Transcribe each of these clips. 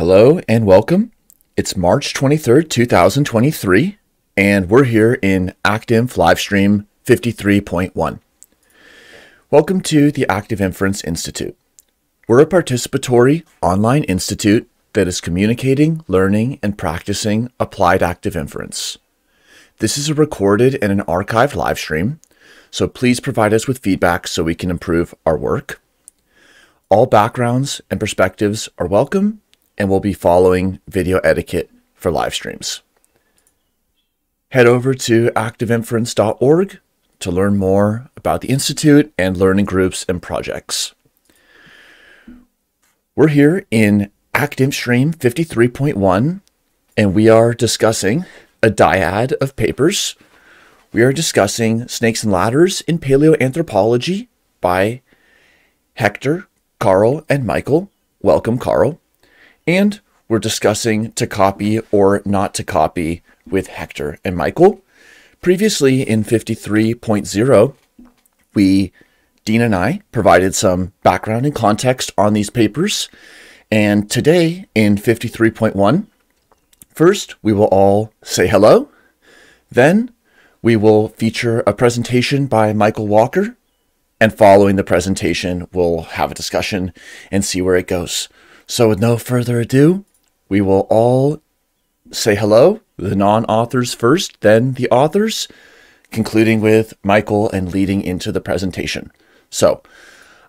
Hello and welcome. It's March 23rd, 2023, and we're here in ActInf Livestream 53.1. Welcome to the Active Inference Institute. We're a participatory online institute that is communicating, learning, and practicing applied active inference. This is a recorded and an archived live stream, so please provide us with feedback so we can improve our work. All backgrounds and perspectives are welcome, and we'll be following video etiquette for live streams. Head over to activeinference.org to learn more about the Institute and learning groups and projects. We're here in ActInf Stream 53.1, and we are discussing a dyad of papers. We are discussing Snakes and Ladders in Paleoanthropology by Hector, Karl, and Michael. Welcome, Karl. And we're discussing to copy or not to copy with Hector and Michael. Previously in 53.0, we, Dean and I, provided some background and context on these papers. And today in 53.1, First, we will all say hello. Then, we will feature a presentation by Michael Walker. And following the presentation, we'll have a discussion and see where it goes. So, with no further ado, we will all say hello, the non authors first, then the authors, concluding with Michael and leading into the presentation. So,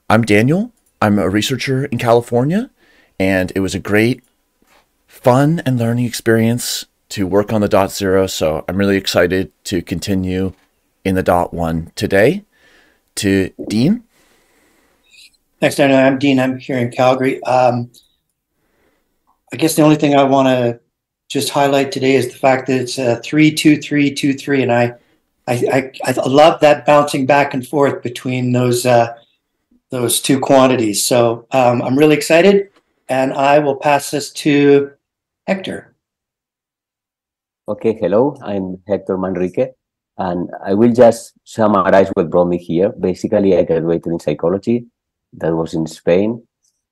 I'm Daniel. I'm a researcher in California, and it was a great fun and learning experience to work on the dot zero. So I'm really excited to continue in the dot one today. To Dean. Thanks, Daniel. I'm Dean. I'm here in Calgary. Um, I guess the only thing I want to just highlight today is the fact that it's a three two three two three, and I, I, I, I love that bouncing back and forth between those uh, those two quantities. So um, I'm really excited, and I will pass this to Hector. Okay, hello, I'm Hector Manrique, and I will just summarize what brought me here. Basically, I graduated in psychology, that was in Spain,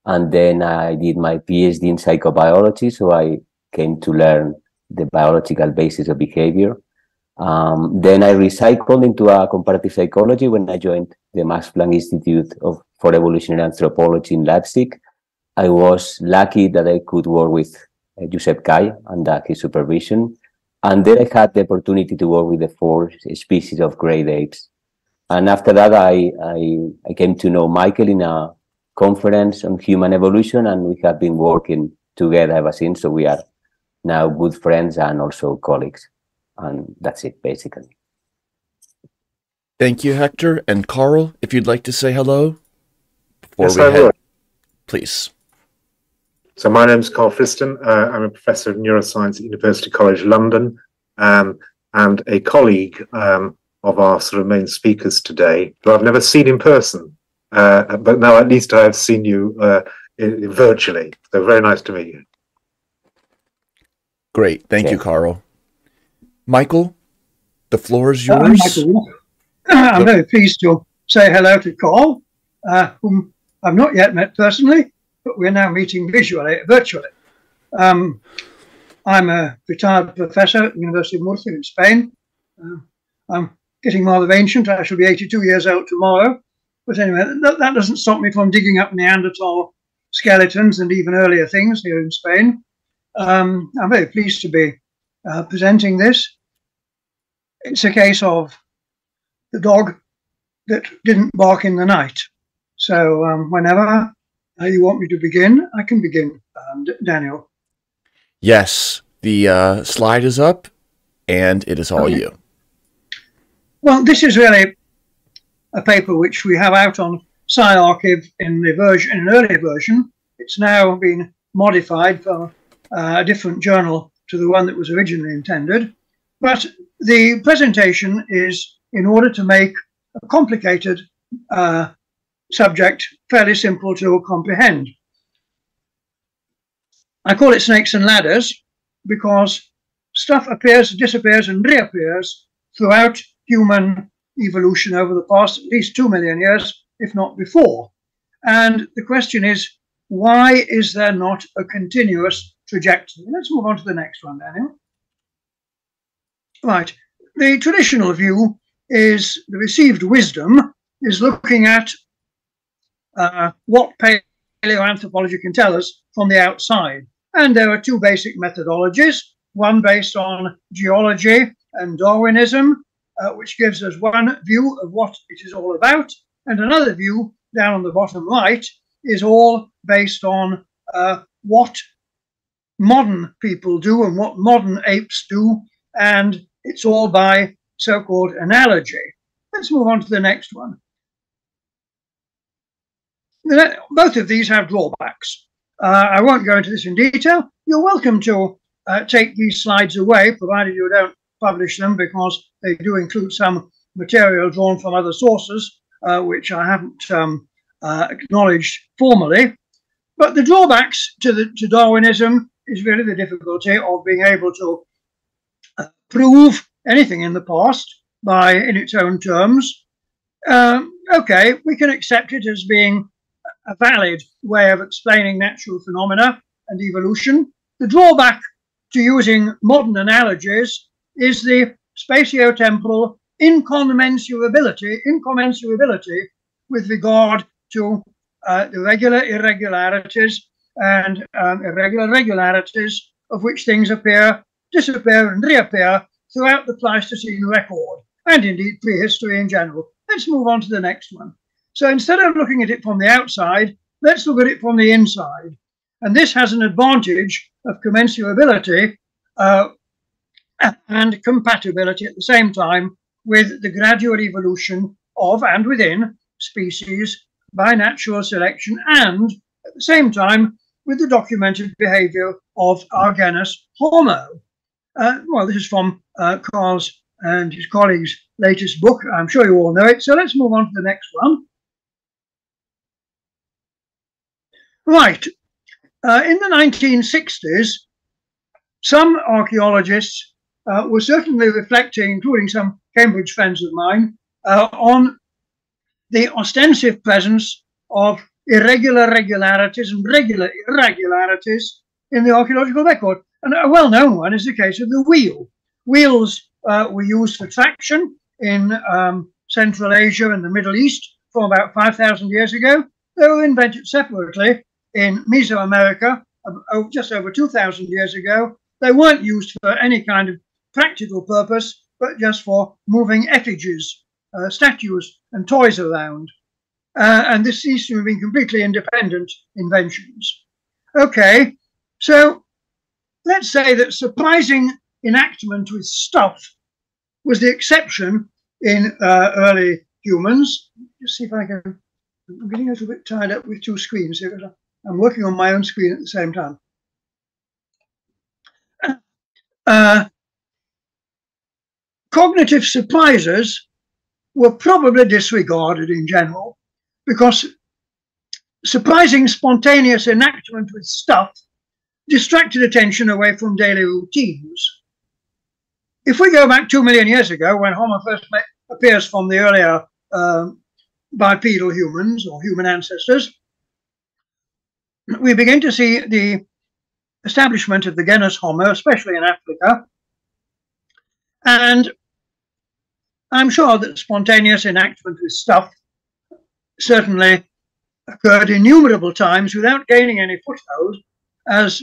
and then I did my PhD in psychobiology, so I came to learn the biological basis of behavior. Um, then I recycled into a comparative psychology when I joined the Max Planck Institute of, for Evolutionary Anthropology in Leipzig. I was lucky that I could work with Josep Call under his supervision. And then I had the opportunity to work with the four species of great apes. And after that, I, I, I came to know Michael in a conference on human evolution, and we have been working together ever since. So we are now good friends and also colleagues. And that's it, basically. Thank you, Hector. And Karl, if you'd like to say hello before yes, we I head, will. please. So my name is Karl Friston. Uh, I'm a professor of neuroscience at University College London um, and a colleague um, of our sort of main speakers today, who I've never seen in person, uh, but now at least I have seen you uh, in, virtually. So very nice to meet you. Great. Thank okay. you, Karl. Michael, the floor is yours. Uh, I'm, I'm very pleased to say hello to Karl, uh, whom I've not yet met personally but we're now meeting visually, virtually. Um, I'm a retired professor at the University of Murcia in Spain. Uh, I'm getting rather ancient. I shall be 82 years old tomorrow. But anyway, that, that doesn't stop me from digging up Neanderthal skeletons and even earlier things here in Spain. Um, I'm very pleased to be uh, presenting this. It's a case of the dog that didn't bark in the night. So um, whenever uh, you want me to begin? I can begin, um, Daniel. Yes, the uh, slide is up, and it is all okay. you. Well, this is really a paper which we have out on PsyArXiv in the version, in an earlier version. It's now been modified for uh, a different journal to the one that was originally intended. But the presentation is in order to make a complicated uh, subject fairly simple to comprehend. I call it snakes and ladders because stuff appears, disappears, and reappears throughout human evolution over the past at least two million years, if not before. And the question is, why is there not a continuous trajectory? Let's move on to the next one, Daniel. Right. The traditional view is the received wisdom is looking at uh, what paleoanthropology can tell us from the outside. And there are two basic methodologies, one based on geology and Darwinism, uh, which gives us one view of what it is all about, and another view down on the bottom right is all based on uh, what modern people do and what modern apes do, and it's all by so-called analogy. Let's move on to the next one. Both of these have drawbacks. Uh, I won't go into this in detail. You're welcome to uh, take these slides away, provided you don't publish them, because they do include some material drawn from other sources, uh, which I haven't um, uh, acknowledged formally. But the drawbacks to, the, to Darwinism is really the difficulty of being able to uh, prove anything in the past by in its own terms. Um, okay, we can accept it as being a valid way of explaining natural phenomena and evolution. The drawback to using modern analogies is the spatiotemporal incommensurability, incommensurability with regard to uh, the regular irregularities and um, irregular regularities of which things appear, disappear and reappear throughout the Pleistocene record and indeed prehistory in general. Let's move on to the next one. So instead of looking at it from the outside, let's look at it from the inside. And this has an advantage of commensurability uh, and compatibility at the same time with the gradual evolution of and within species by natural selection and at the same time with the documented behavior of our genus Homo. Uh, well, this is from uh, Karl's and his colleagues' latest book. I'm sure you all know it. So let's move on to the next one. Right. Uh, in the 1960s, some archaeologists uh, were certainly reflecting, including some Cambridge friends of mine, uh, on the ostensive presence of irregular regularities and regular irregularities in the archaeological record. And a well-known one is the case of the wheel. Wheels uh, were used for traction in um, Central Asia and the Middle East from about 5,000 years ago. They were invented separately in Mesoamerica just over 2,000 years ago. They weren't used for any kind of practical purpose, but just for moving effigies, uh, statues, and toys around. Uh, and this seems to have been completely independent inventions. Okay, so let's say that surprising enactment with stuff was the exception in uh, early humans. Just see if I can. I'm getting a little bit tied up with two screens here. I'm working on my own screen at the same time. Uh, cognitive surprises were probably disregarded in general because surprising spontaneous enactment with stuff distracted attention away from daily routines. If we go back two million years ago, when Homo first met, appears from the earlier um, bipedal humans or human ancestors, we begin to see the establishment of the genus Homo, especially in Africa. And I'm sure that spontaneous enactment with stuff certainly occurred innumerable times without gaining any foothold as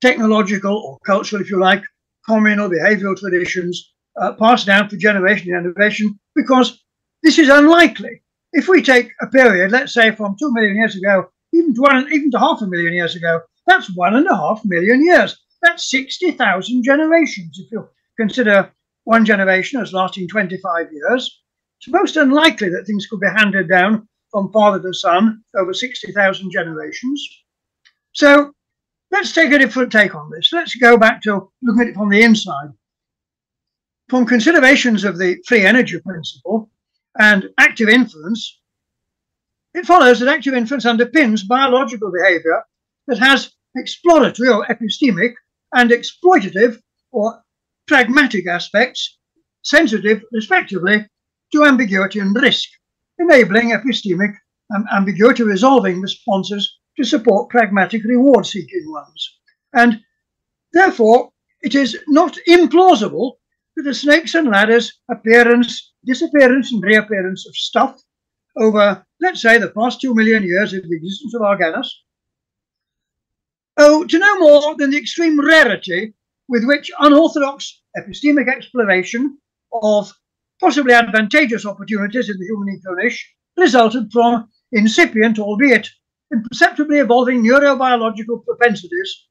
technological or cultural, if you like, communal behavioral traditions uh, passed down for generation to generation because this is unlikely. If we take a period, let's say from two million years ago, even to one, even to half a million years ago, that's one and a half million years. That's 60,000 generations. If you consider one generation as lasting 25 years, it's most unlikely that things could be handed down from father to son over 60,000 generations. So let's take a different take on this. Let's go back to looking at it from the inside. From considerations of the free energy principle and active inference, it follows that active inference underpins biological behavior that has exploratory or epistemic and exploitative or pragmatic aspects, sensitive respectively to ambiguity and risk, enabling epistemic ambiguity resolving responses to support pragmatic reward seeking ones. And therefore, it is not implausible that the snakes and ladders appearance, disappearance, and reappearance of stuff over, let's say, the past two million years of the existence of Arganas, oh, to no more than the extreme rarity with which unorthodox epistemic exploration of possibly advantageous opportunities in the human econiche resulted from incipient, albeit imperceptibly evolving neurobiological propensities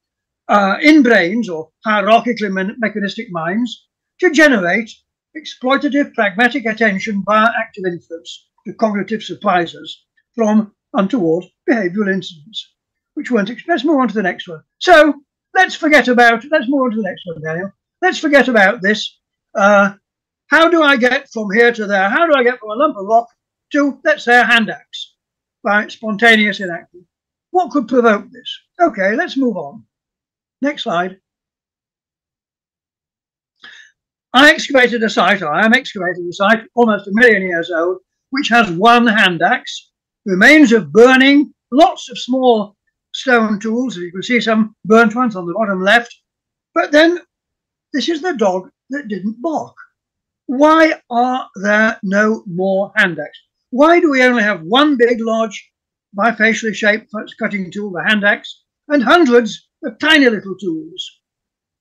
uh, in brains or hierarchically mechanistic minds to generate exploitative pragmatic attention via active inference to cognitive surprises from untoward behavioral incidents, which weren't expressed. Move on to the next one. So let's forget about, let's move on to the next one, Daniel. Let's forget about this. Uh, how do I get from here to there? How do I get from a lump of rock to, let's say, a hand axe by spontaneous inaction? What could provoke this? Okay, let's move on. Next slide. I excavated a site, I am excavating a site almost a million years old, which has one hand axe, remains of burning, lots of small stone tools. You can see some burnt ones on the bottom left. But then this is the dog that didn't bark. Why are there no more hand axe? Why do we only have one big, large, bifacially shaped cutting tool, the hand axe, and hundreds of tiny little tools?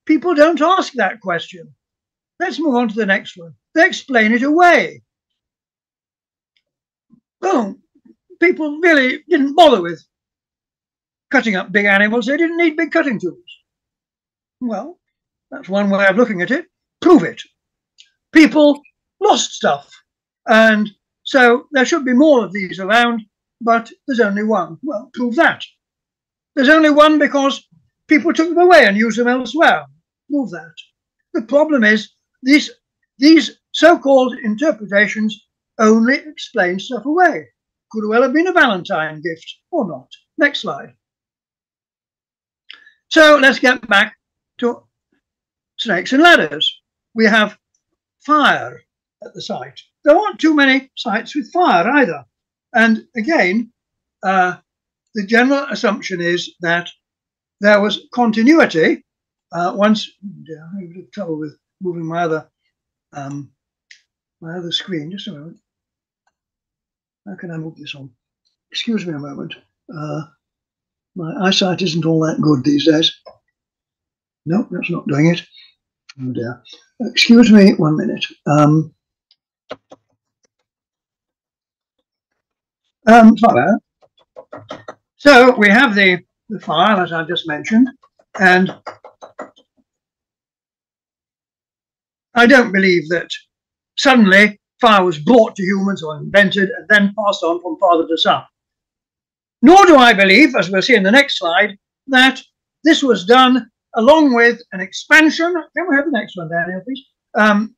People don't ask that question. Let's move on to the next one. They explain it away. Well, people really didn't bother with cutting up big animals. They didn't need big cutting tools. Well, that's one way of looking at it. Prove it. People lost stuff. And so there should be more of these around, but there's only one. Well, prove that. There's only one because people took them away and used them elsewhere. Prove that. The problem is these, these so-called interpretations only explain stuff away. Could well have been a Valentine gift or not. Next slide. So let's get back to snakes and ladders. We have fire at the site. There aren't too many sites with fire either. And again, uh, the general assumption is that there was continuity uh, once. Yeah, I have trouble with moving my other um, my other screen. Just a moment. How can I move this on? Excuse me a moment. Uh, my eyesight isn't all that good these days. Nope, that's not doing it. Oh dear. Excuse me one minute. Um, um. So we have the, the file, as I just mentioned, and I don't believe that suddenly fire was brought to humans or invented and then passed on from father to son. Nor do I believe, as we'll see in the next slide, that this was done along with an expansion. Can we have the next one, Daniel, please? Um,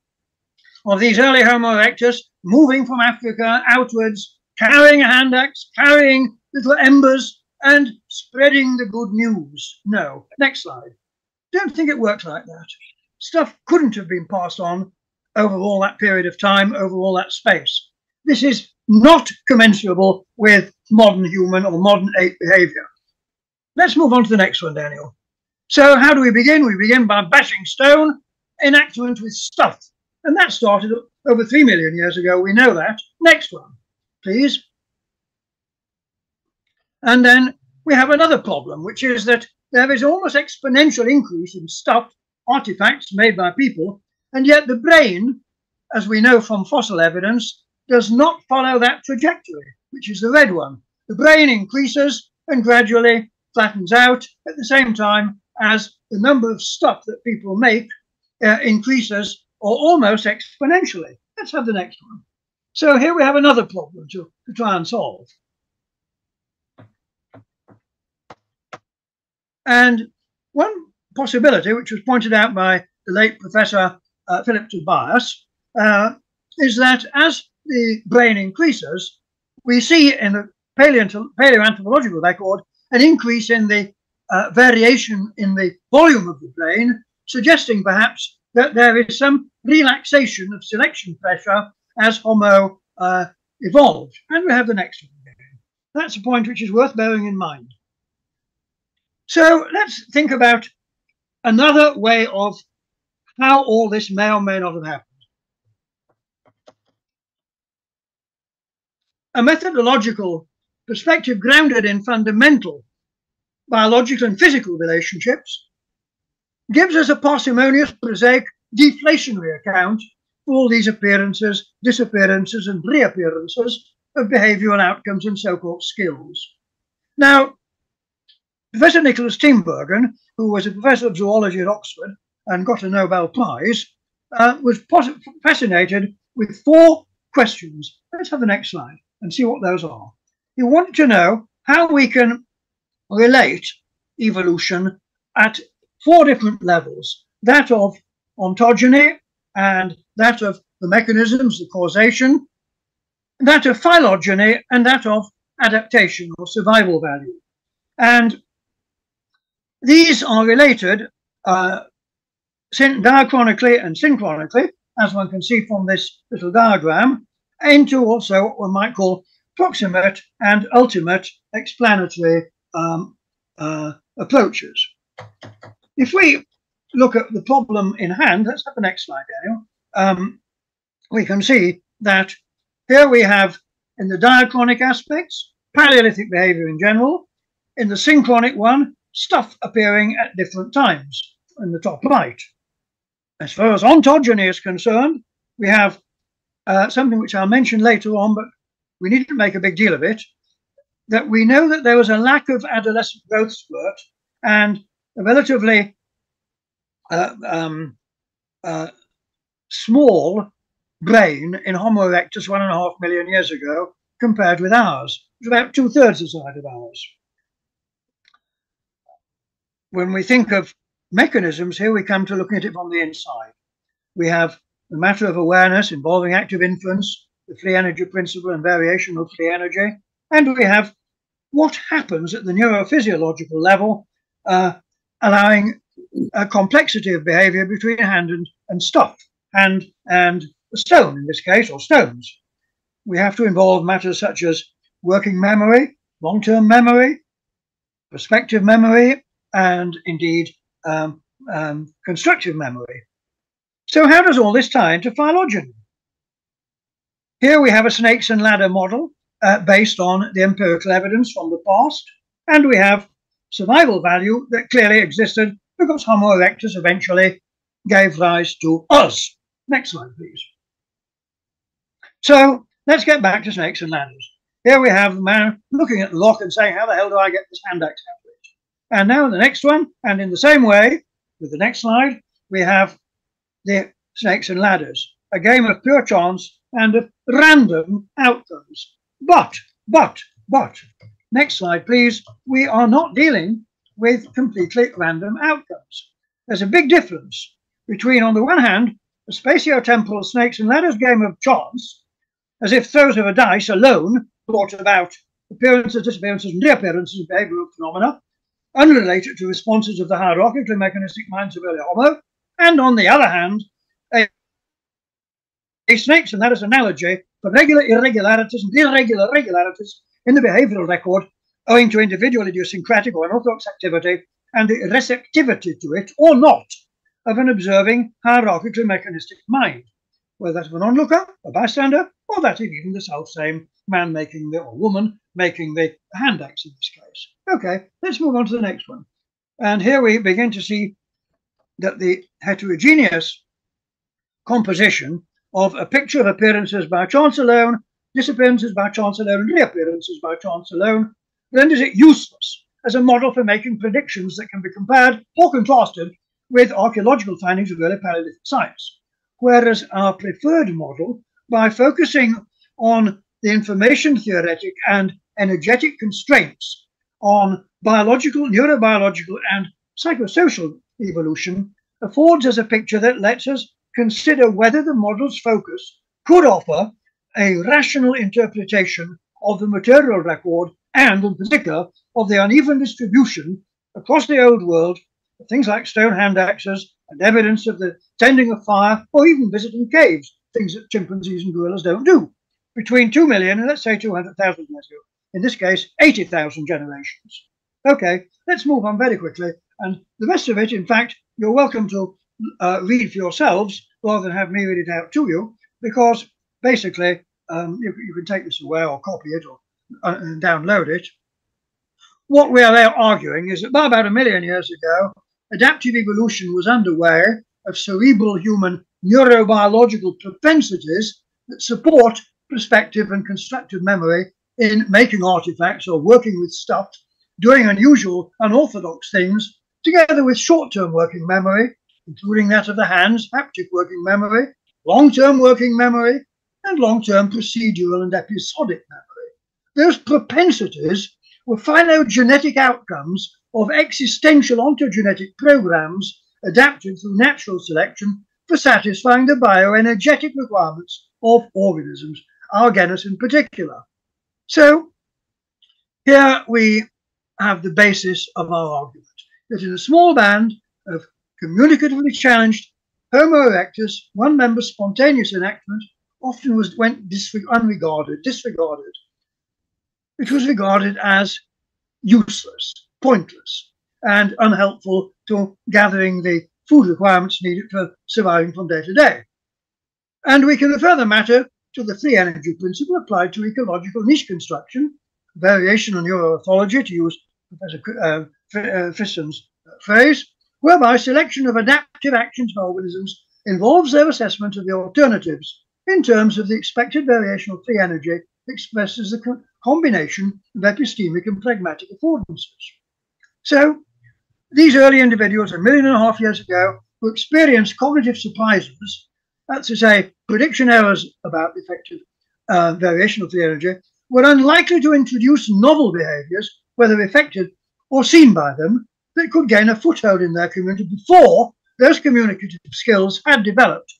of these early Homo erectus moving from Africa outwards, carrying a hand axe, carrying little embers, and spreading the good news. No. Next slide. Don't think it worked like that. Stuff couldn't have been passed on over all that period of time, over all that space. This is not commensurable with modern human or modern ape behavior. Let's move on to the next one, Daniel. So how do we begin? We begin by bashing stone, enactment with stuff. And that started over 3 million years ago. We know that. Next one, please. And then we have another problem, which is that there is almost exponential increase in stuff, artifacts made by people, and yet the brain, as we know from fossil evidence, does not follow that trajectory, which is the red one. The brain increases and gradually flattens out at the same time as the number of stuff that people make uh, increases or almost exponentially. Let's have the next one. So here we have another problem to, to try and solve. And one possibility, which was pointed out by the late Professor uh, Philip Tobias, uh, is that as the brain increases, we see in the paleoanthropological record an increase in the uh, variation in the volume of the brain, suggesting perhaps that there is some relaxation of selection pressure as Homo uh, evolved. And we have the next one. That's a point which is worth bearing in mind. So let's think about another way of how all this may or may not have happened. A methodological perspective grounded in fundamental biological and physical relationships gives us a parsimonious, prosaic, deflationary account of all these appearances, disappearances, and reappearances of behavioral outcomes and so-called skills. Now, Professor Nicholas Tinbergen, who was a professor of zoology at Oxford and got a Nobel Prize, uh, was fascinated with four questions. Let's have the next slide and see what those are. He want to know how we can relate evolution at four different levels that of ontogeny and that of the mechanisms, the causation, that of phylogeny, and that of adaptation or survival value. And these are related uh, diachronically and synchronically, as one can see from this little diagram, into also what we might call proximate and ultimate explanatory um, uh, approaches. If we look at the problem in hand, let's have the next slide, Daniel, um, we can see that here we have in the diachronic aspects, Paleolithic behavior in general, in the synchronic one, stuff appearing at different times in the top right. As far as ontogeny is concerned, we have uh, something which I'll mention later on, but we need to make a big deal of it, that we know that there was a lack of adolescent growth spurt and a relatively uh, um, uh, small brain in Homo erectus one and a half million years ago compared with ours. It's about two thirds the size of ours. When we think of mechanisms, here we come to looking at it from the inside. We have the matter of awareness involving active influence, the free energy principle and variation of free energy, and we have what happens at the neurophysiological level, uh, allowing a complexity of behavior between hand and, and stuff, hand and stone in this case, or stones. We have to involve matters such as working memory, long-term memory, prospective memory, and indeed um, um, constructive memory. So how does all this tie into phylogeny? Here we have a snakes and ladder model uh, based on the empirical evidence from the past, and we have survival value that clearly existed because Homo erectus eventually gave rise to us. Next slide, please. So let's get back to snakes and ladders. Here we have the man looking at the lock and saying, how the hell do I get this hand axe out of it? And now the next one, and in the same way, with the next slide, we have the snakes and ladders, a game of pure chance and of random outcomes. But, but, but, next slide, please, we are not dealing with completely random outcomes. There's a big difference between, on the one hand, a spatio-temporal snakes and ladders game of chance, as if throws of a dice alone brought about appearances, disappearances, and reappearances of behavioral phenomena, unrelated to responses of the hierarchically mechanistic minds of early Homo, and on the other hand, a, a snakes and that is analogy for regular irregularities and irregular regularities in the behavioral record owing to individual idiosyncratic or unorthodox activity and the receptivity to it or not of an observing hierarchically mechanistic mind, whether that of an onlooker, a bystander, or that of even the self-same man making the, or woman making the hand axe in this case. Okay, let's move on to the next one. And here we begin to see that the heterogeneous composition of a picture of appearances by chance alone, disappearances by chance alone, reappearances by chance alone, renders it useless as a model for making predictions that can be compared or contrasted with archaeological findings of early Paleolithic sites. Whereas our preferred model, by focusing on the information theoretic and energetic constraints on biological, neurobiological, and psychosocial evolution, affords us a picture that lets us consider whether the model's focus could offer a rational interpretation of the material record and, in particular, of the uneven distribution across the old world of things like stone hand axes and evidence of the tending of fire or even visiting caves, things that chimpanzees and gorillas don't do, between 2 million and let's say 200,000 years ago. In this case, 80,000 generations. Okay, let's move on very quickly. And the rest of it, in fact, you're welcome to uh, read for yourselves rather than have me read it out to you, because basically um, you, you, can take this away or copy it or uh, and download it. What we are arguing is that by about a million years ago, adaptive evolution was underway of cerebral human neurobiological propensities that support perspective and constructive memory in making artifacts or working with stuff, doing unusual, unorthodox things, together with short term working memory, including that of the hands, haptic working memory, long term working memory, and long term procedural and episodic memory. Those propensities were phylogenetic outcomes of existential ontogenetic programs adapted through natural selection for satisfying the bioenergetic requirements of organisms, our genus in particular. So here we have the basis of our argument that in a small band of communicatively challenged Homo erectus, one member's spontaneous enactment often was went unregarded, disregarded. It was regarded as useless, pointless, and unhelpful to gathering the food requirements needed for surviving from day to day. And we can refer the matter to the free energy principle applied to ecological niche construction, variation on neuroethology, to use Professor uh, uh, Friston's phrase, whereby selection of adaptive actions of organisms involves their assessment of the alternatives in terms of the expected variation of free energy expressed as the co combination of epistemic and pragmatic affordances. So these early individuals, a million and a half years ago, who experienced cognitive surprises, that's to say, prediction errors about the effective uh, variation of the energy, were unlikely to introduce novel behaviors, whether affected or seen by them, that could gain a foothold in their community before those communicative skills had developed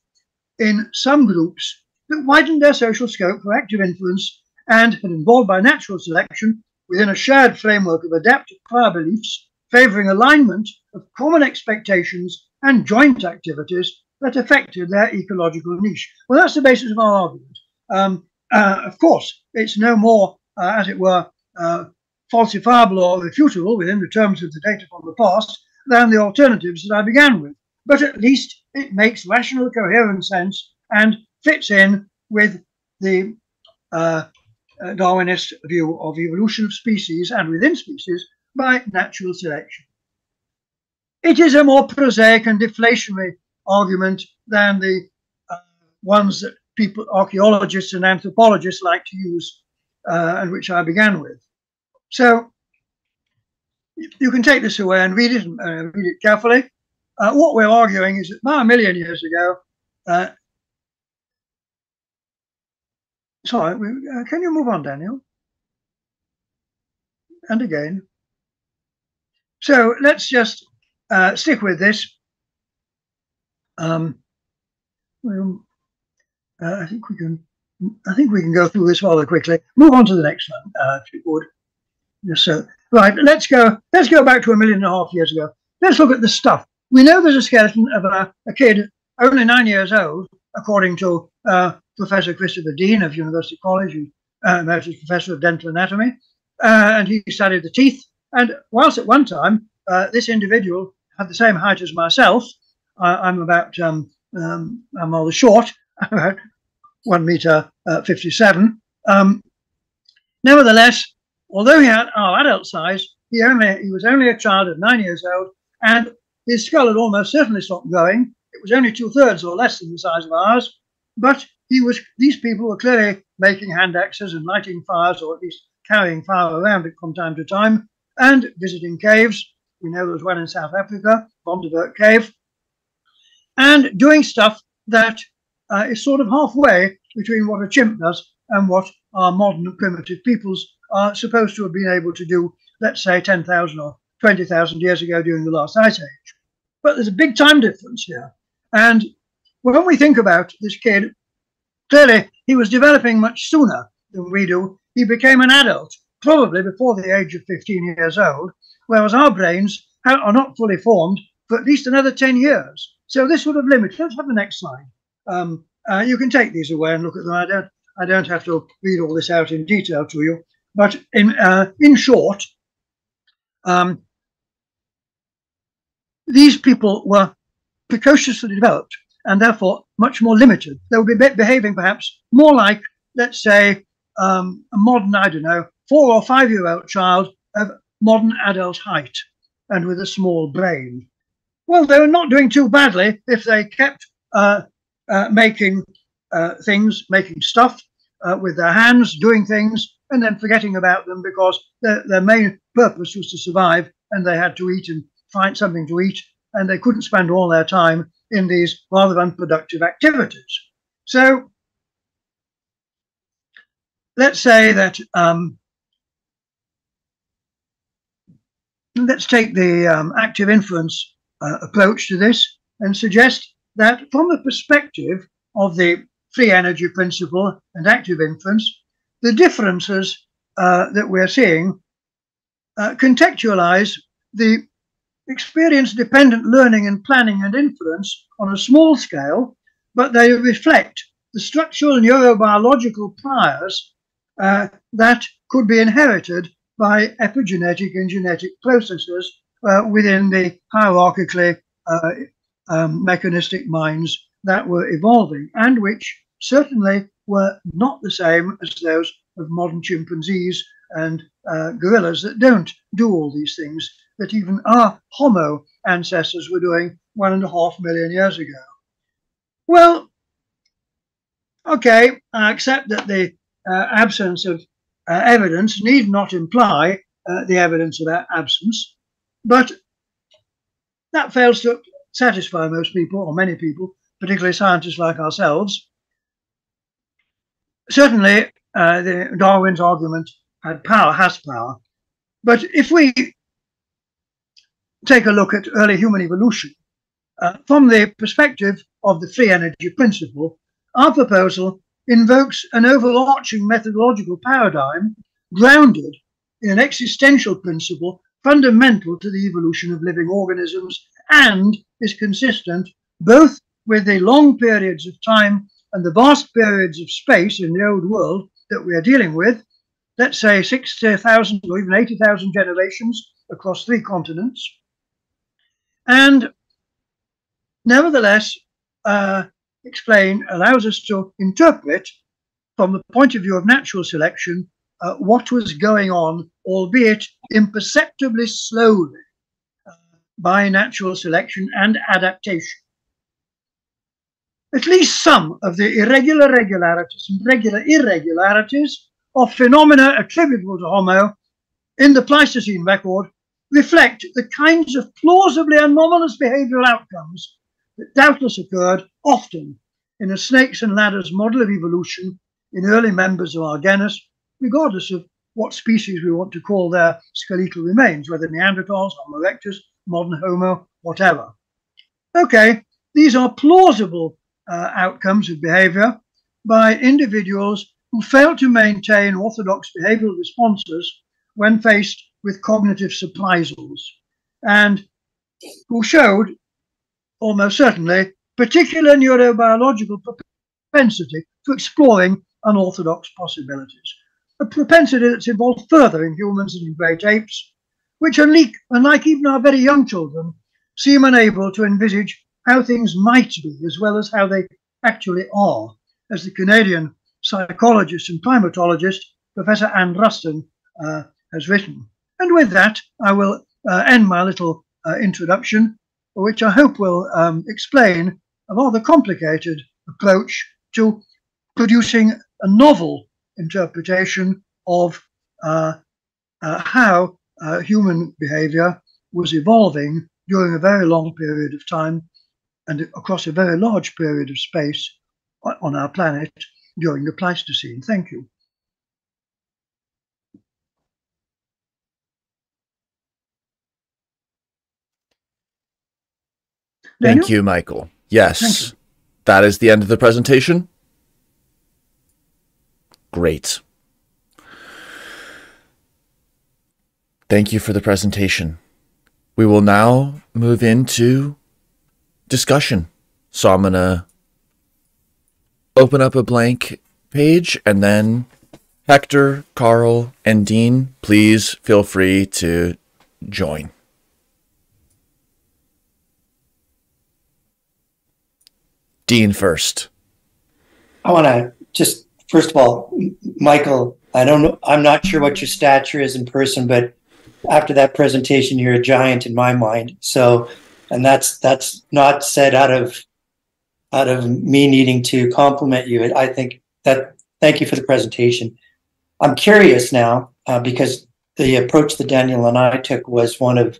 in some groups that widened their social scope for active influence and had evolved by natural selection within a shared framework of adaptive prior beliefs favouring alignment of common expectations and joint activities that affected their ecological niche. Well, that's the basis of our argument. Um, uh, of course, it's no more, uh, as it were, uh, falsifiable or refutable within the terms of the data from the past than the alternatives that I began with. But at least it makes rational, coherent sense and fits in with the uh, uh, Darwinist view of evolution of species and within species by natural selection. It is a more prosaic and deflationary argument than the uh, ones that people, archaeologists and anthropologists like to use uh, and which I began with. So you can take this away and read it uh, read it carefully. Uh, what we're arguing is that about a million years ago, uh, sorry, uh, can you move on, Daniel? And again. So let's just uh, stick with this. Um, uh, I think we can. I think we can go through this rather quickly. Move on to the next one, if you would. So right. Let's go. Let's go back to a million and a half years ago. Let's look at the stuff. We know there's a skeleton of a, a kid only nine years old, according to uh, Professor Christopher Dean of University College, who uh, emeritus professor of dental anatomy, uh, and he studied the teeth and whilst at one time, uh, this individual had the same height as myself, I, am about, um, um, I'm rather short, about one meter uh, 57. Um, nevertheless, although he had our adult size, he only he was only a child at nine years old, and his skull had almost certainly stopped growing. It was only two thirds or less than the size of ours, but he was. These people were clearly making hand axes and lighting fires, or at least carrying fire around it from time to time, and visiting caves. We know there's one in South Africa, Wonderwerk Cave, and doing stuff that uh, is sort of halfway between what a chimp does and what our modern primitive peoples are supposed to have been able to do, let's say 10,000 or 20,000 years ago during the last ice age. But there's a big time difference here. And when we think about this kid, clearly he was developing much sooner than we do. He became an adult probably before the age of 15 years old, whereas our brains are not fully formed for at least another 10 years. So this would have limited. Let's have the next slide. Um, uh, you can take these away and look at them. I don't, I don't have to read all this out in detail to you. But in, uh, in short, um, these people were precociously developed and therefore much more limited. They would be behaving perhaps more like, let's say, um, a modern, I don't know, four or five year old child of modern adult height and with a small brain. Well, they were not doing too badly if they kept uh, uh, making uh, things, making stuff uh, with their hands, doing things, and then forgetting about them because their, their main purpose was to survive and they had to eat and find something to eat, and they couldn't spend all their time in these rather unproductive activities. So let's say that um, let's take the um, active inference uh, approach to this and suggest that from the perspective of the free energy principle and active inference, the differences uh, that we're seeing uh, contextualize the experience dependent learning and planning and influence on a small scale, but they reflect the structural neurobiological priors uh, that could be inherited by epigenetic and genetic processes uh, within the hierarchically uh, um, mechanistic minds that were evolving and which certainly were not the same as those of modern chimpanzees and uh, gorillas that don't do all these things that even our Homo ancestors were doing one and a half million years ago. Well, okay, I accept that the uh, absence of uh, evidence need not imply uh, the evidence of that absence, but that fails to satisfy most people, or many people, particularly scientists like ourselves. Certainly, uh, the Darwin's argument had power, has power, but if we take a look at early human evolution uh, from the perspective of the free energy principle, our proposal invokes an overarching methodological paradigm grounded in an existential principle fundamental to the evolution of living organisms and is consistent both with the long periods of time and the vast periods of space in the old world that we are dealing with, let's say 60,000 or even 80,000 generations across three continents. And nevertheless, uh, explain allows us to interpret from the point of view of natural selection uh, what was going on, albeit imperceptibly slowly, uh, by natural selection and adaptation. At least some of the irregular regularities and regular irregularities of phenomena attributable to Homo in the Pleistocene record reflect the kinds of plausibly anomalous behavioral outcomes that doubtless occurred often in a snakes and ladders model of evolution in early members of our genus, regardless of what species we want to call their skeletal remains, whether Neanderthals, Homo erectus, modern Homo, whatever. Okay, these are plausible uh, outcomes of behavior by individuals who fail to maintain orthodox behavioral responses when faced with cognitive surprisals and who showed almost certainly particular neurobiological propensity to exploring unorthodox possibilities. A propensity that's evolved further in humans and in great apes, which, unlike, unlike even our very young children, seem unable to envisage how things might be as well as how they actually are, as the Canadian psychologist and primatologist Professor Anne Russon uh, has written. And with that, I will uh, end my little uh, introduction, which I hope will um, explain a rather complicated approach to producing a novel interpretation of uh, uh, how uh, human behavior was evolving during a very long period of time and across a very large period of space on our planet during the Pleistocene. Thank you. Thank you, Michael. Yes, that is the end of the presentation. Great. Thank you for the presentation. We will now move into discussion. So I'm going to open up a blank page and then Hector, Karl, and Dean, please feel free to join. Dean first. I want to just first of all, Michael. I don't know. I'm not sure what your stature is in person, but after that presentation, you're a giant in my mind. So, and that's that's not said out of out of me needing to compliment you. I think that thank you for the presentation. I'm curious now uh, because the approach that Daniel and I took was one of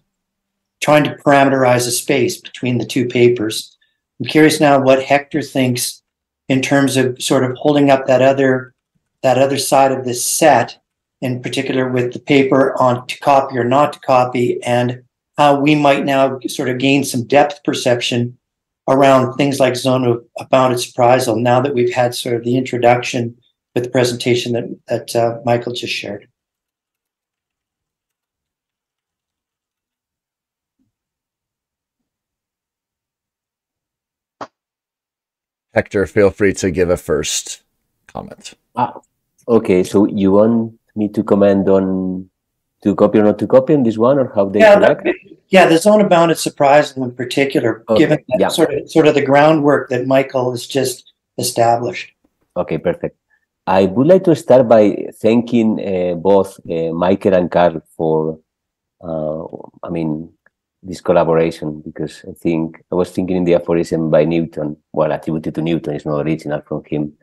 trying to parameterize a space between the two papers. I'm curious now what Héctor thinks in terms of sort of holding up that other that other side of this set, in particular with the paper on to copy or not to copy, and how we might now sort of gain some depth perception around things like zone of bounded surprisal now that we've had sort of the introduction with the presentation that, that uh, Michael just shared. Héctor, feel free to give a first comment. Ah, okay. So you want me to comment on to copy or not to copy on this one, or how they yeah, connect? yeah, the zone of bounded surprisal in particular, Okay, given that yeah. sort of sort of the groundwork that Michael has just established. Okay, perfect. I would like to start by thanking uh, both uh, Michael and Karl for, uh, I mean, this collaboration because I think I was thinking in the aphorism by Newton, well, attributed to Newton, it's not original from him,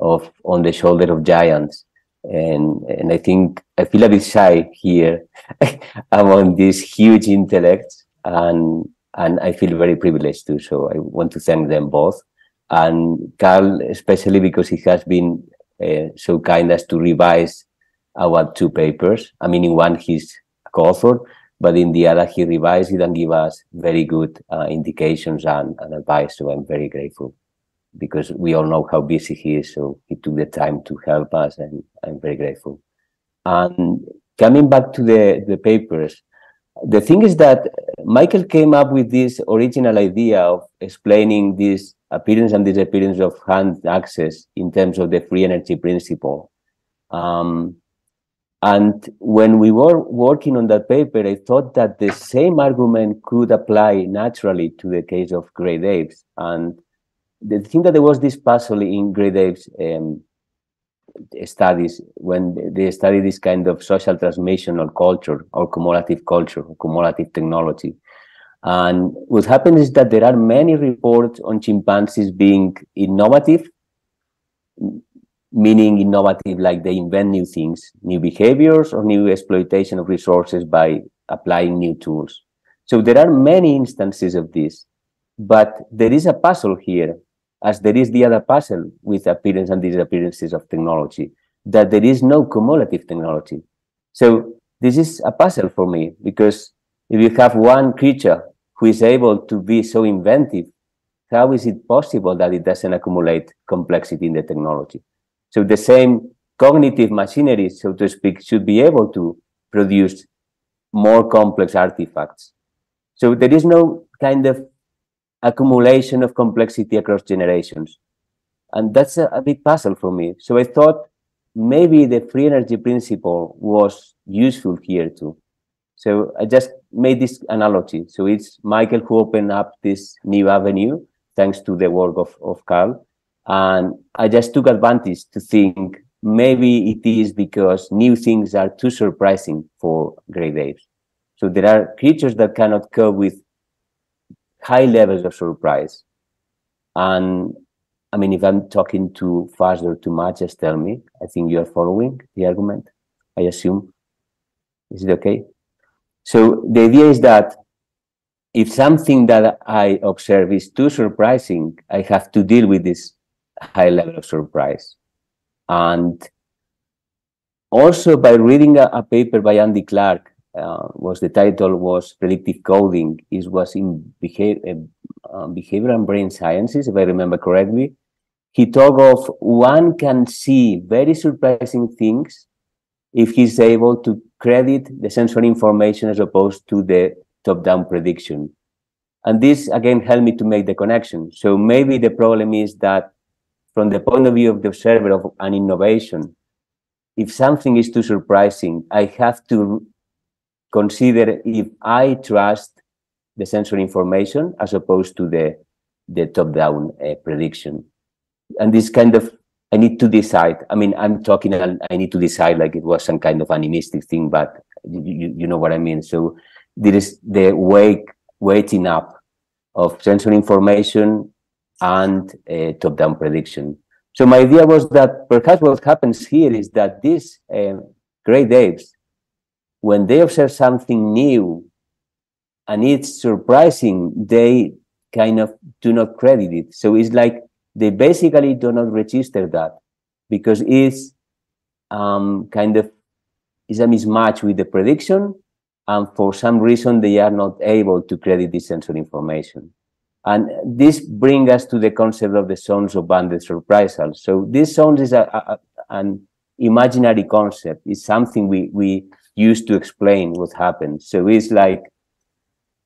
of on the shoulder of giants, and and I think I feel a bit shy here among these huge intellects, and and I feel very privileged too. So I want to thank them both and Karl, especially because he has been uh, so kind as to revise our two papers. I mean, in one he's co-author, but in the other he revised it and give us very good uh, indications and, and advice. So I'm very grateful because we all know how busy he is. So he took the time to help us, and I'm very grateful. And coming back to the the papers, the thing is that Michael came up with this original idea of explaining this appearance and disappearance of hand axes in terms of the free energy principle. Um, and when we were working on that paper, I thought that the same argument could apply naturally to the case of great apes. And the thing that there was this puzzle in great apes um, studies when they study this kind of social transmission or culture or cumulative culture or cumulative technology. And what happens is that there are many reports on chimpanzees being innovative, meaning innovative like they invent new things, new behaviors or new exploitation of resources by applying new tools. So there are many instances of this, but there is a puzzle here, as there is the other puzzle with appearance and disappearances of technology, that there is no cumulative technology. So this is a puzzle for me because if you have one creature who is able to be so inventive, how is it possible that it doesn't accumulate complexity in the technology? So the same cognitive machinery, so to speak, should be able to produce more complex artifacts. So there is no kind of accumulation of complexity across generations. And that's a, a big puzzle for me. So I thought maybe the free energy principle was useful here too. So I just made this analogy. So it's Michael who opened up this new avenue thanks to the work of, of Karl. And I just took advantage to think maybe it is because new things are too surprising for great apes. So there are creatures that cannot cope with high levels of surprise. And I mean, if I'm talking too fast or too much, just tell me. I think you are following the argument, I assume. Is it okay? So the idea is that if something that I observe is too surprising, I have to deal with this high level of surprise. And also by reading a, a paper by Andy Clark, uh, was the title was predictive coding. It was in behavior, uh, behavior and brain sciences, if I remember correctly. He talked of one can see very surprising things if he's able to credit the sensory information as opposed to the top-down prediction. And this again helped me to make the connection. So maybe the problem is that from the point of view of the observer of an innovation, if something is too surprising, I have to consider if I trust the sensory information as opposed to the the top-down uh, prediction. And this kind of I need to decide. I mean, I'm talking. I need to decide like it was some kind of animistic thing, but you, you know what I mean. So there is the wake weighting up of sensory information and uh, top-down prediction. So my idea was that perhaps what happens here is that these uh, great apes, when they observe something new and it's surprising, they kind of do not credit it. So it's like they basically do not register that because it's um, kind of is a mismatch with the prediction and for some reason they are not able to credit this sensory information. And this brings us to the concept of the zones of bounded surprisal. So this zones is a, a, an imaginary concept. It's something we, we use to explain what happened. So it's like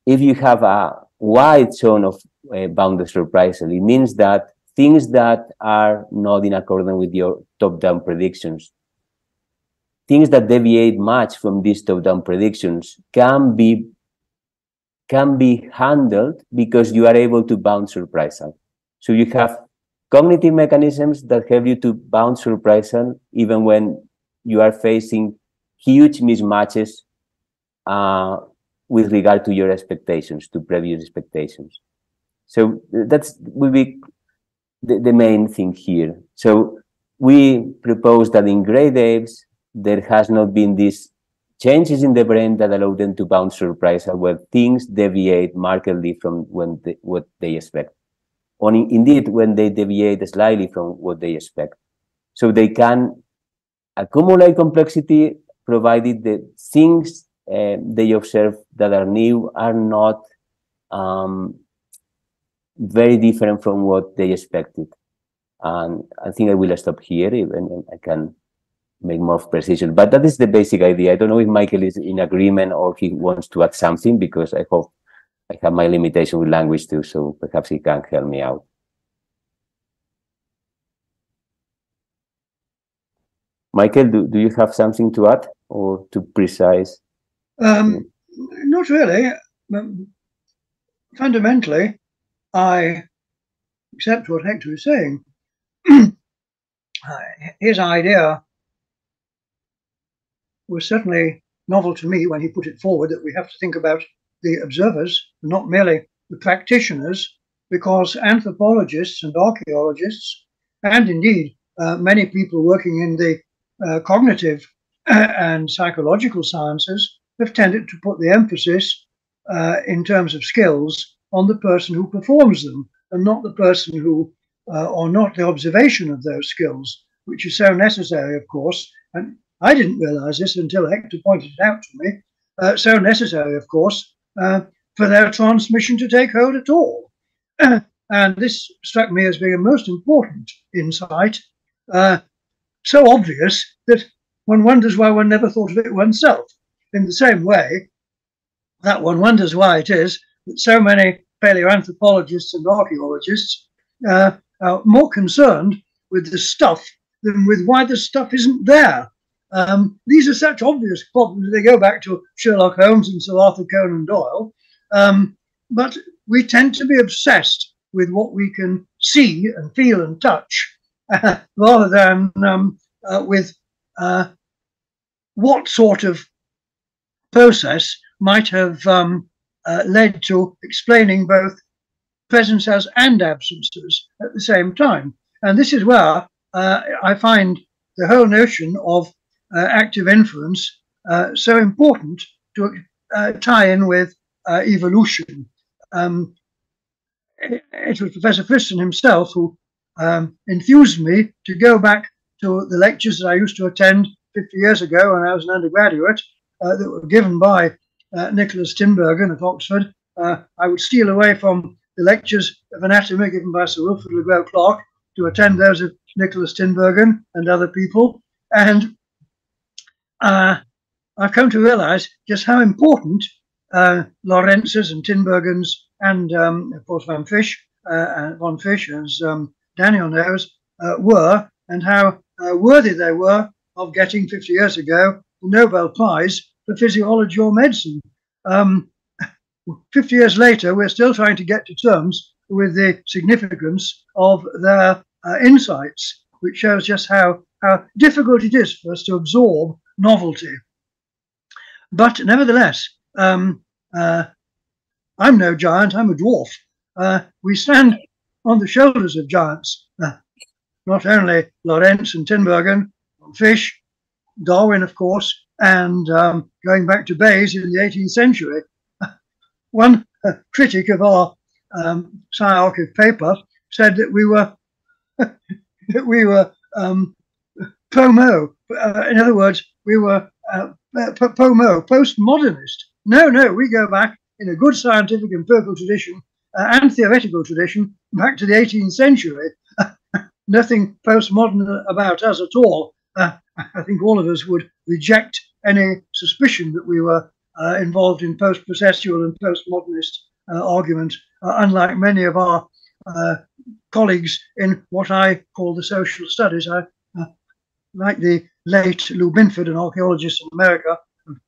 if you have a wide zone of uh, bounded surprisal, it means that things that are not in accordance with your top-down predictions things that deviate much from these top-down predictions can be can be handled because you are able to bound surprisal. So you have cognitive mechanisms that help you to bound surprisal even when you are facing huge mismatches uh, with regard to your expectations, to previous expectations. So that's will be the, the main thing here. So we propose that in great apes, there has not been these changes in the brain that allow them to bound surprisal where things deviate markedly from when they, what they expect. Or indeed, when they deviate slightly from what they expect. So they can accumulate complexity provided the things uh, they observe that are new are not um, very different from what they expected. And I think I will stop here and I can make more precision. But that is the basic idea. I don't know if Michael is in agreement or he wants to add something because I hope I have my limitation with language too, so perhaps he can help me out. Michael, do, do you have something to add or to precise? Um, not really. Um, fundamentally, I accept what Héctor is saying. His idea was certainly novel to me when he put it forward that we have to think about the observers, not merely the practitioners, because anthropologists and archaeologists, and indeed uh, many people working in the uh, cognitive and psychological sciences, have tended to put the emphasis uh, in terms of skills on the person who performs them and not the person who, uh, or not the observation of those skills, which is so necessary, of course, and I didn't realize this until Héctor pointed it out to me. Uh, so necessary, of course, uh, for their transmission to take hold at all. and this struck me as being a most important insight, uh, so obvious that one wonders why one never thought of it oneself. In the same way that one wonders why it is that so many paleoanthropologists and archaeologists uh, are more concerned with the stuff than with why the stuff isn't there. Um, these are such obvious problems. They go back to Sherlock Holmes and Sir Arthur Conan Doyle. Um, but we tend to be obsessed with what we can see and feel and touch uh, rather than um, uh, with uh, what sort of process might have um, uh, led to explaining both presences and absences at the same time. And this is where uh, I find the whole notion of uh, active inference uh, so important to uh, tie in with evolution. Um, it, it, was Professor Friston himself who um, enthused me to go back to the lectures that I used to attend 50 years ago when I was an undergraduate uh, that were given by uh, Nicholas Tinbergen at Oxford. Uh, I would steal away from the lectures of anatomy given by Sir Wilfrid Le Gros Clark to attend those of Nicholas Tinbergen and other people. And uh, I've come to realize just how important uh, Lorenz's and Tinbergen's and, um, of course, Van Frisch, uh, Von Frisch, as um, Daniel knows, uh, were, and how uh, worthy they were of getting 50 years ago the Nobel Prize for physiology or medicine. Um, 50 years later, we're still trying to get to terms with the significance of their uh, insights, which shows just how, how difficult it is for us to absorb novelty. But nevertheless, um, uh, I'm no giant, I'm a dwarf. Uh, we stand on the shoulders of giants, uh, not only Lorenz and Tinbergen Frisch, Darwin, of course, and um, going back to Bayes in the 18th century. One uh, critic of our um, paper said that we were that we were um, pomo. Uh, in other words, we were uh, pomo, postmodernist. No, no, we go back in a good scientific empirical tradition uh, and theoretical tradition back to the 18th century. Nothing postmodern about us at all. Uh, I think all of us would reject any suspicion that we were uh, involved in post-processual and postmodernist uh, argument, uh, unlike many of our uh, colleagues in what I call the social studies. I, like the late Lew Binford, an archaeologist in America,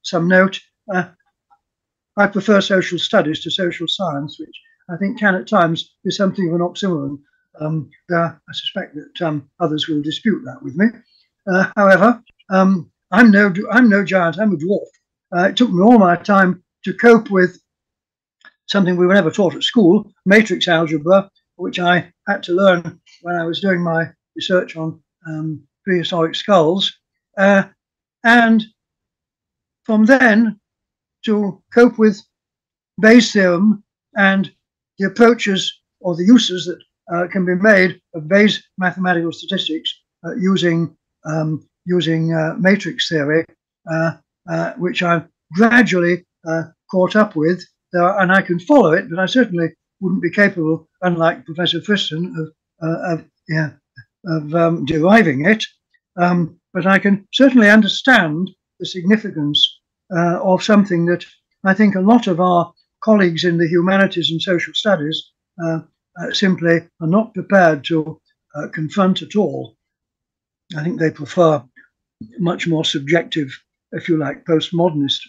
some note, I prefer social studies to social science, which I think can at times be something of an oxymoron. Um, I suspect that um, others will dispute that with me. Uh, however, um, I'm no I'm no giant. I'm a dwarf. Uh, it took me all my time to cope with something we were never taught at school, matrix algebra, which I had to learn when I was doing my research on um, prehistoric skulls. Uh, and from then to cope with Bayes' theorem and the approaches or the uses that uh, can be made of Bayes mathematical statistics uh, using um, using uh, matrix theory, uh, uh, which I've gradually uh, caught up with, and I can follow it, but I certainly wouldn't be capable, unlike Professor Friston, of of, yeah, of um, deriving it. Um, but I can certainly understand the significance of something that I think a lot of our colleagues in the humanities and social studies uh, uh, simply are not prepared to uh, confront at all. I think they prefer much more subjective, if you like, postmodernist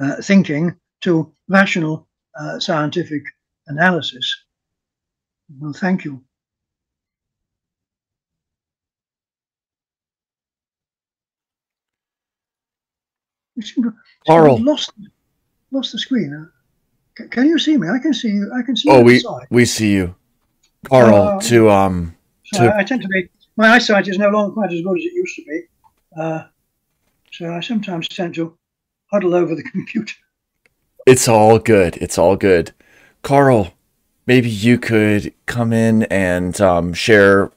uh, thinking to rational uh, scientific analysis. Well, thank you. Karl. Lost, lost the screen. C can you see me? I can see you. I can see. Oh, we we see you, Karl. Uh, to um. So to... I, I, tend to be. My eyesight is no longer quite as good as it used to be. Uh, so I sometimes tend to huddle over the computer. It's all good. It's all good. Karl, maybe you could come in and um, share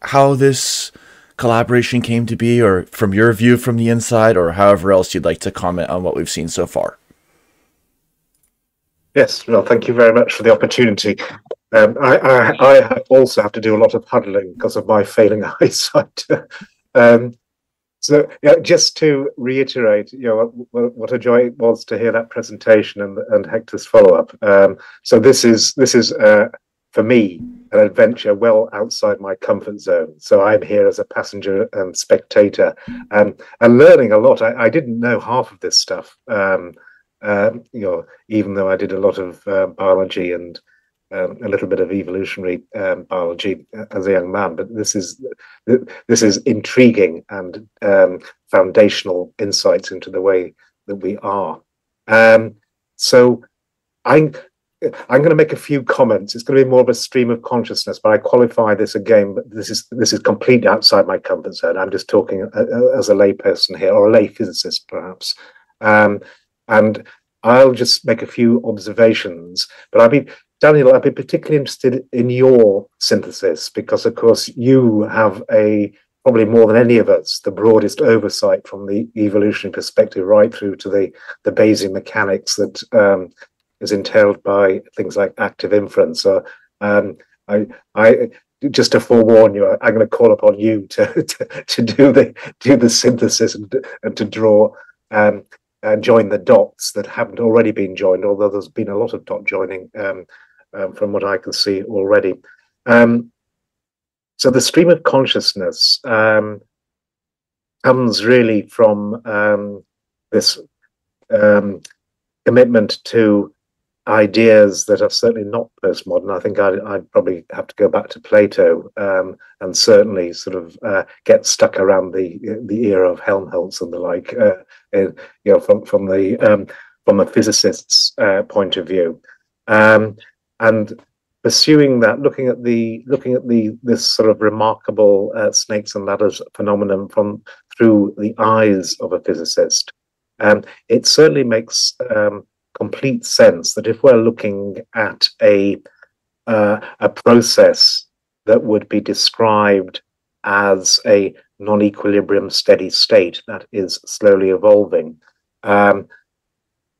how this collaboration came to be, or from your view from the inside, or however else you'd like to comment on what we've seen so far. Yes, well, thank you very much for the opportunity. Um, I, I, I, also have to do a lot of huddling because of my failing eyesight. um, so, yeah, just to reiterate, you know, what, what, a joy it was to hear that presentation and, and Héctor's follow up. Um, so this is this is uh, for me an adventure well outside my comfort zone. So I'm here as a passenger and spectator, and learning a lot. I, I didn't know half of this stuff. Uh, you know, even though I did a lot of uh, biology and um, a little bit of evolutionary um, biology as a young man, but this is this is intriguing and um, foundational insights into the way that we are. Um, so I'm I'm going to make a few comments. It's going to be more of a stream of consciousness, but I qualify this again. But this is this is completely outside my comfort zone. I'm just talking uh, uh, as a layperson here, or a lay physicist, perhaps. Um, and I'll just make a few observations. But I'd be Daniel, I'd be particularly interested in your synthesis because, of course, you have a probably more than any of us the broadest oversight from the evolutionary perspective right through to the the Bayesian mechanics that um, is entailed by things like active inference. So um, I, I just to forewarn you, I'm going to call upon you to, to, to do the do the synthesis and, and to draw um, and join the dots that haven't already been joined. Although there's been a lot of dot joining um, um, from what I can see already. Um, so the stream of consciousness um, comes really from um, this um, commitment to ideas that are certainly not postmodern. I think I'd, I'd, probably have to go back to Plato um, and certainly sort of uh, get stuck around the the era of Helmholtz and the like, uh, in, you know, from from the um, from a physicist's uh, point of view, um, and pursuing that, looking at the looking at the this sort of remarkable uh, snakes and ladders phenomenon from through the eyes of a physicist. Um, it certainly makes um, complete sense that if we're looking at a uh, a process that would be described as a non-equilibrium steady state that is slowly evolving, um,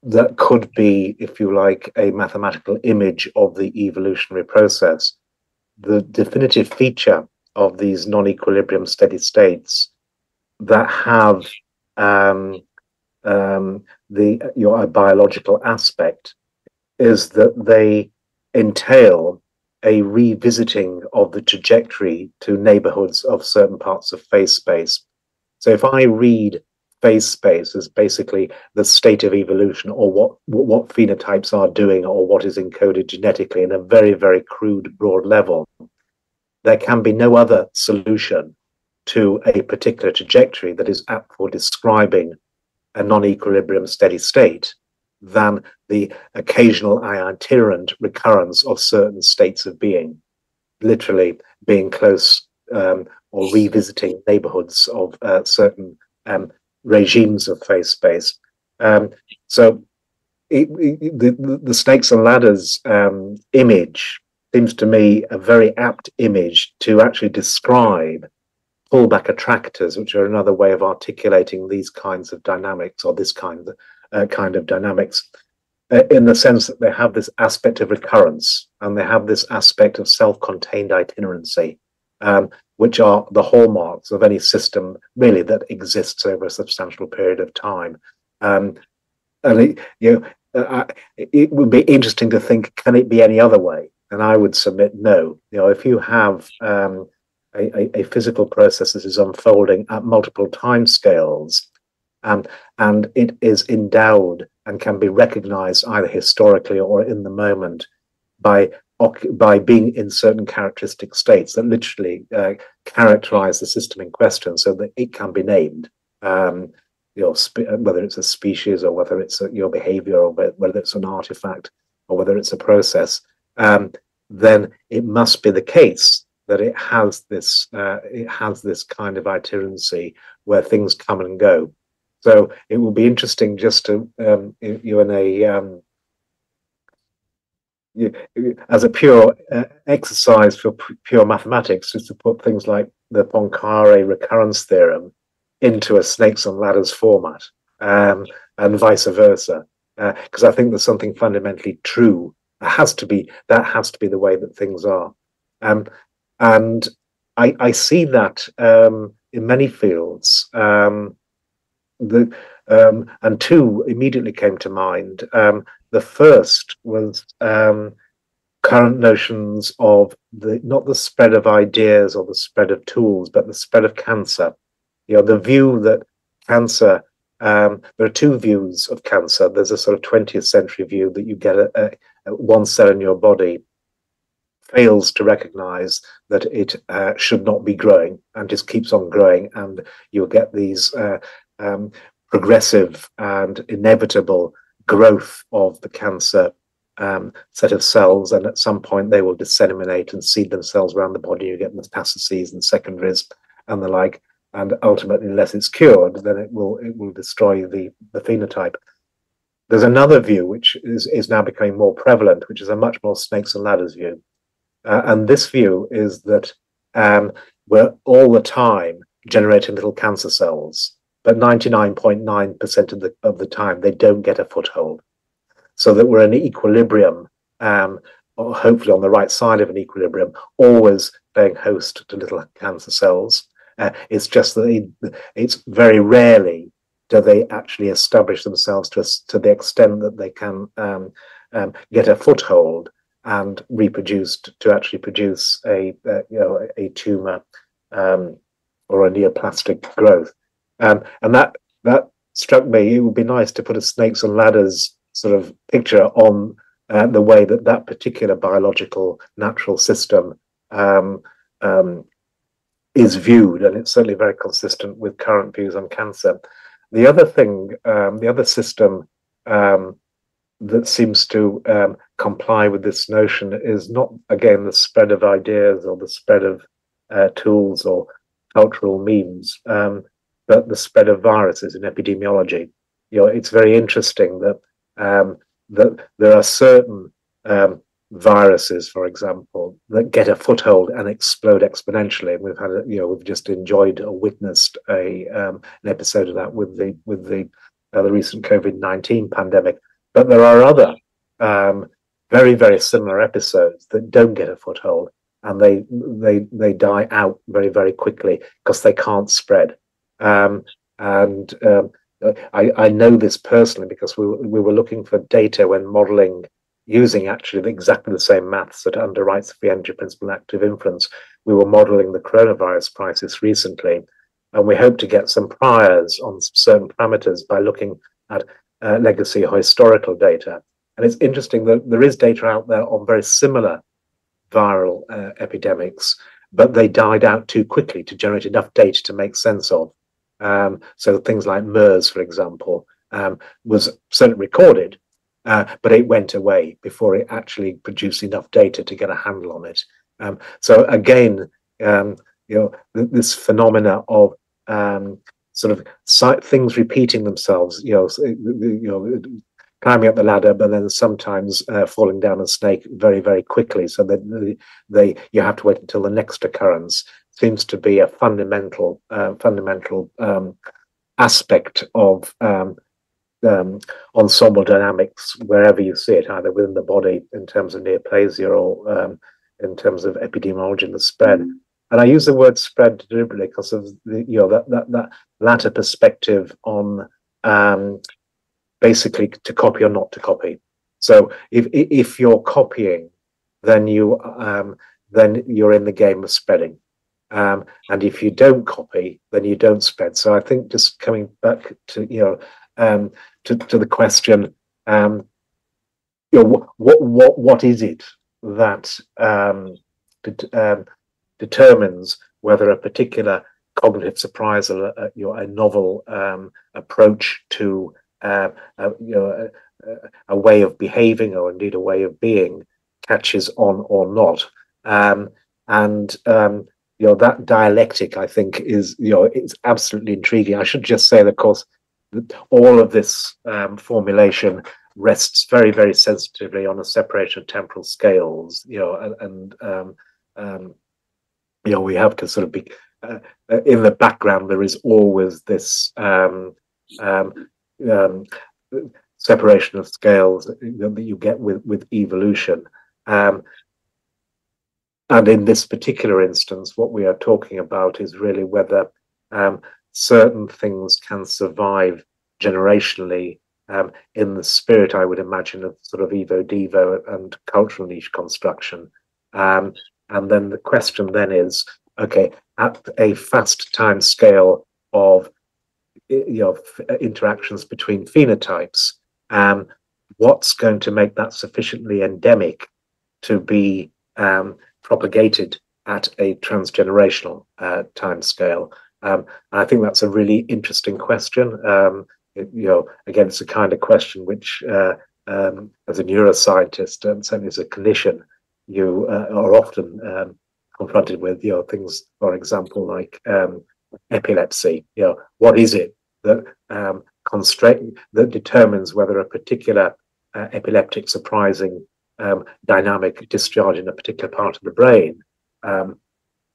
that could be, if you like, a mathematical image of the evolutionary process. The definitive feature of these non-equilibrium steady states that have um, um, the your biological aspect is that they entail a revisiting of the trajectory to neighborhoods of certain parts of phase space. So if I read phase space as basically the state of evolution or what what phenotypes are doing or what is encoded genetically in a very very crude broad level. There can be no other solution to a particular trajectory that is apt for describing a non-equilibrium steady state than the occasional itinerant recurrence of certain states of being, literally being close um, or revisiting neighborhoods of uh, certain um, regimes of phase space. Um, so it, it, the, the snakes and ladders um, image seems to me a very apt image to actually describe pullback attractors, which are another way of articulating these kinds of dynamics or this kind of, uh, kind of dynamics, uh, in the sense that they have this aspect of recurrence and they have this aspect of self-contained itinerancy, um, which are the hallmarks of any system really that exists over a substantial period of time. Um, and it, you know, uh, it would be interesting to think, can it be any other way? And I would submit no. You know, if you have um, a, a, physical process that is unfolding at multiple time scales um, and it is endowed and can be recognized either historically or in the moment by by being in certain characteristic states that literally uh, characterize the system in question so that it can be named um, your whether it's a species or whether it's a, your behavior or whether it's an artifact or whether it's a process um, then it must be the case that it has this uh, it has this kind of itinerancy where things come and go. So it will be interesting just to um, you and a um, as a pure uh, exercise for pure mathematics, just to put things like the Poincare recurrence theorem into a snakes and ladders format, um, and vice versa, because uh, I think there's something fundamentally true. It has to be that has to be the way that things are. Um, and I, I see that um, in many fields. Um, the, um, and two immediately came to mind. The first was um, current notions of the not the spread of ideas or the spread of tools, but the spread of cancer. You know, the view that cancer. Um, there are two views of cancer. There's a sort of 20th century view that you get a, a one cell in your body fails to recognize that it uh, should not be growing and just keeps on growing, and you'll get these uh, um, progressive and inevitable growth of the cancer um, set of cells, and at some point they will disseminate and seed themselves around the body. You get metastases and secondaries and the like, and ultimately, unless it's cured, then it will it will destroy the the phenotype. There's another view which is, is now becoming more prevalent, which is a much more snakes and ladders view, uh, and this view is that um, we're all the time generating little cancer cells, but 99.9% of the, of the time they don't get a foothold. So that we're in equilibrium, um, or hopefully on the right side of an equilibrium, always being host to little cancer cells. Uh, it's just that it's very rarely do they actually establish themselves to, to the extent that they can um, um, get a foothold and reproduced to actually produce a, a you know a tumor um, or a neoplastic growth, um, and that that struck me it would be nice to put a snakes and ladders sort of picture on uh, the way that that particular biological natural system um, um, is viewed, and it's certainly very consistent with current views on cancer. The other thing, um, the other system um, that seems to um, comply with this notion is not, again, the spread of ideas or the spread of uh, tools or cultural memes, um, but the spread of viruses in epidemiology. You know, it's very interesting that um, that there are certain um, viruses, for example, that get a foothold and explode exponentially. We've had, you know, we've just enjoyed or witnessed a um, an episode of that with the with the uh, the recent COVID nineteen pandemic. But there are other um, very very similar episodes that don't get a foothold and they they they die out very very quickly because they can't spread. Um, and um, I, I know this personally because we we were looking for data when modeling using actually exactly the same maths that underwrites the energy principle active inference. We were modeling the coronavirus crisis recently, and we hope to get some priors on certain parameters by looking at uh, legacy or historical data. And it's interesting that there is data out there on very similar viral uh, epidemics, but they died out too quickly to generate enough data to make sense of. Um, so things like MERS, for example, um, was certainly recorded, uh, but it went away before it actually produced enough data to get a handle on it. Um, so again, um, you know, th this phenomena of um, sort of things repeating themselves, you know, you know, climbing up the ladder, but then sometimes uh, falling down a snake very, very quickly, so that they, they you have to wait until the next occurrence. Seems to be a fundamental, uh, fundamental um, aspect of um, um, ensemble dynamics wherever you see it, either within the body in terms of neoplasia or um, in terms of epidemiology and the spread. Mm. And I use the word spread deliberately because of the, you know that that that latter perspective on um, basically to copy or not to copy. So if if you're copying, then you um, then you're in the game of spreading. Um, and if you don't copy, then you don't spread. So I think just coming back to you know um, to, to the question, um, you know, what what what is it that um, um, determines whether a particular cognitive surprise or a, you know, a novel um, approach to uh, a, you know a, a, way of behaving or indeed a way of being catches on or not, and you know that dialectic I think is you know it's absolutely intriguing. I should just say, that, of course, all of this um, formulation rests very, very sensitively on a separation of temporal scales, you know, and, and um, um, you know, we have to sort of be uh, uh in the background. There is always this um, um, um, separation of scales that you get with with evolution. And in this particular instance, what we are talking about is really whether certain things can survive generationally um, in the spirit, I would imagine, of sort of Evo Devo and cultural niche construction. Um, and then the question then is, okay, at a fast time scale of you know interactions between phenotypes, um, what's going to make that sufficiently endemic to be um, propagated at a transgenerational uh, time scale? Um, I think that's a really interesting question. Um, it, you know, again, it's a kind of question which, uh, um, as a neuroscientist and certainly as a clinician, you uh, are often um, confronted with. You know, things, for example, like um, epilepsy. You know, what is it that um, constrain that determines whether a particular uh, epileptic surprising dynamic discharge in a particular part of the brain um,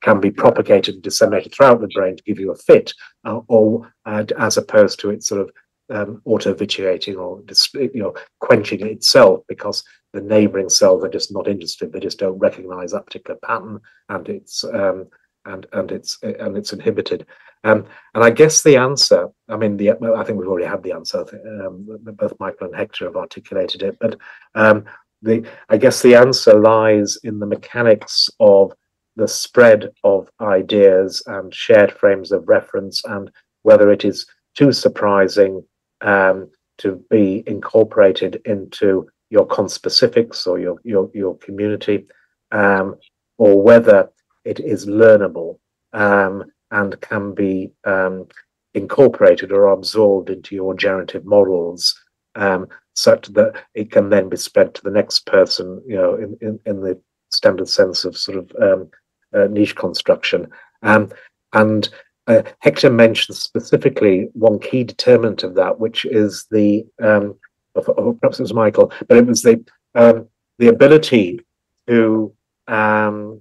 can be propagated and disseminated throughout the brain to give you a fit, uh, or uh, as opposed to it sort of um, auto-vitiating or you know quenching itself because the neighboring cells are just not interested; they just don't recognize that particular pattern, and it's um, and and it's and it's inhibited. Um, and I guess the answer, I mean, the I think we've already had the answer. Um, both Michael and Héctor have articulated it, but um, the I guess the answer lies in the mechanics of the spread of ideas and shared frames of reference and whether it is too surprising um, to be incorporated into your conspecifics or your your, your community, um, or whether it is learnable um, and can be um, incorporated or absorbed into your generative models um, such that it can then be spread to the next person, you know, in, in, in the standard sense of sort of um, uh, niche construction. Um, and uh, Héctor mentioned specifically one key determinant of that, which is the, um, perhaps it was Michael, but it was the um, the ability to um,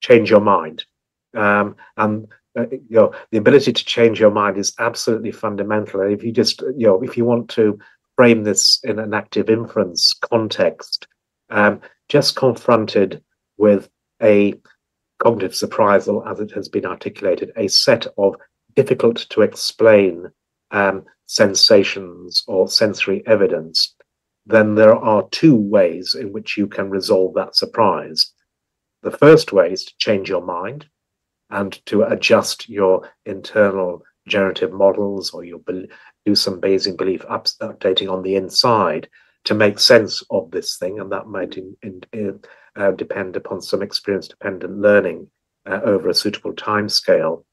change your mind. Um, and uh, you know the ability to change your mind is absolutely fundamental and if you just you know if you want to frame this in an active inference context um, just confronted with a cognitive surprisal as it has been articulated a set of difficult to explain um, sensations or sensory evidence then there are two ways in which you can resolve that surprise. The first way is to change your mind and to adjust your internal generative models or you do some Bayesian belief up, updating on the inside to make sense of this thing. And that might in, in, uh, depend upon some experience dependent learning uh, over a suitable time scale.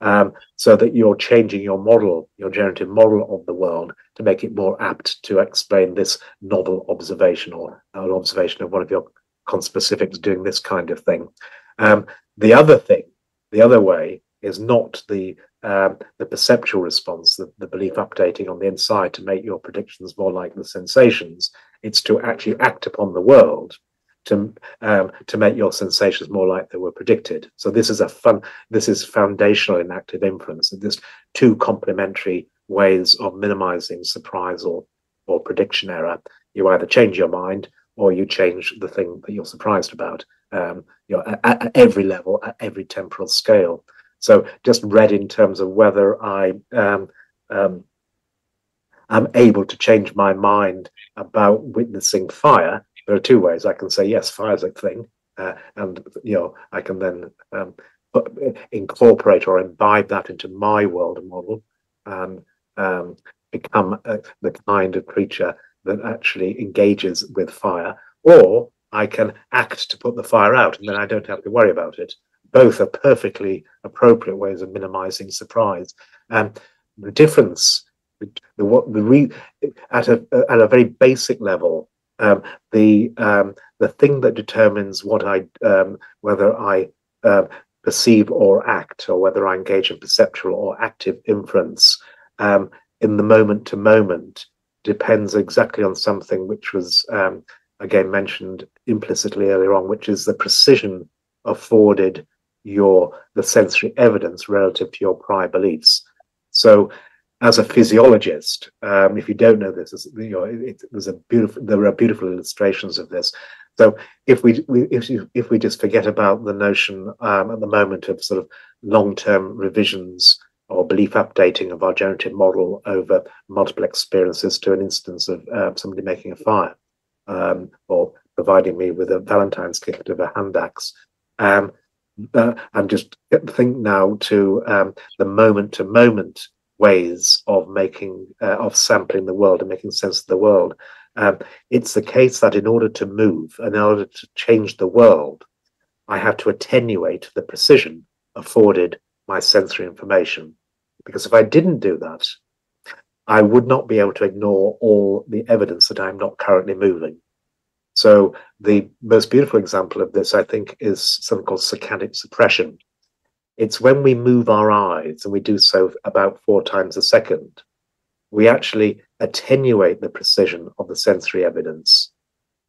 Um, so that you're changing your model, your generative model of the world to make it more apt to explain this novel observation or an observation of one of your conspecifics doing this kind of thing. Um, the other thing the other way is not the um, the perceptual response, the, the belief updating on the inside to make your predictions more like the sensations. It's to actually act upon the world to um, to make your sensations more like they were predicted. So this is a fun. This is foundational in active inference. There's two complementary ways of minimizing surprise or or prediction error. You either change your mind or you change the thing that you're surprised about um, you know, at, at, every level, at every temporal scale. So just read in terms of whether I um, um, am able to change my mind about witnessing fire. There are two ways. I can say yes, fire's a thing, uh, and you know I can then um, incorporate or imbibe that into my world model and um, become uh, the kind of creature that actually engages with fire, or I can act to put the fire out and then I don't have to worry about it. Both are perfectly appropriate ways of minimizing surprise. And the difference, the, the, the re, at a at a very basic level, um, the um, the thing that determines what I um, whether I uh, perceive or act, or whether I engage in perceptual or active inference um, in the moment to moment, depends exactly on something which was um, again mentioned implicitly earlier on, which is the precision afforded your the sensory evidence relative to your prior beliefs. So, as a physiologist, um, if you don't know this, you know, it, it, a beautiful there are beautiful illustrations of this. So, if we, we if you, if we just forget about the notion um, at the moment of sort of long-term revisions or belief updating of our generative model over multiple experiences to an instance of uh, somebody making a fire um, or providing me with a Valentine's gift of a hand axe. Um, uh, and just think now to um, the moment to moment ways of making, uh, of sampling the world and making sense of the world. Um, it's the case that in order to move, in order to change the world, I have to attenuate the precision afforded my sensory information. Because if I didn't do that, I would not be able to ignore all the evidence that I'm not currently moving. So the most beautiful example of this, I think, is something called saccadic suppression. It's when we move our eyes, and we do so about four times a second, we actually attenuate the precision of the sensory evidence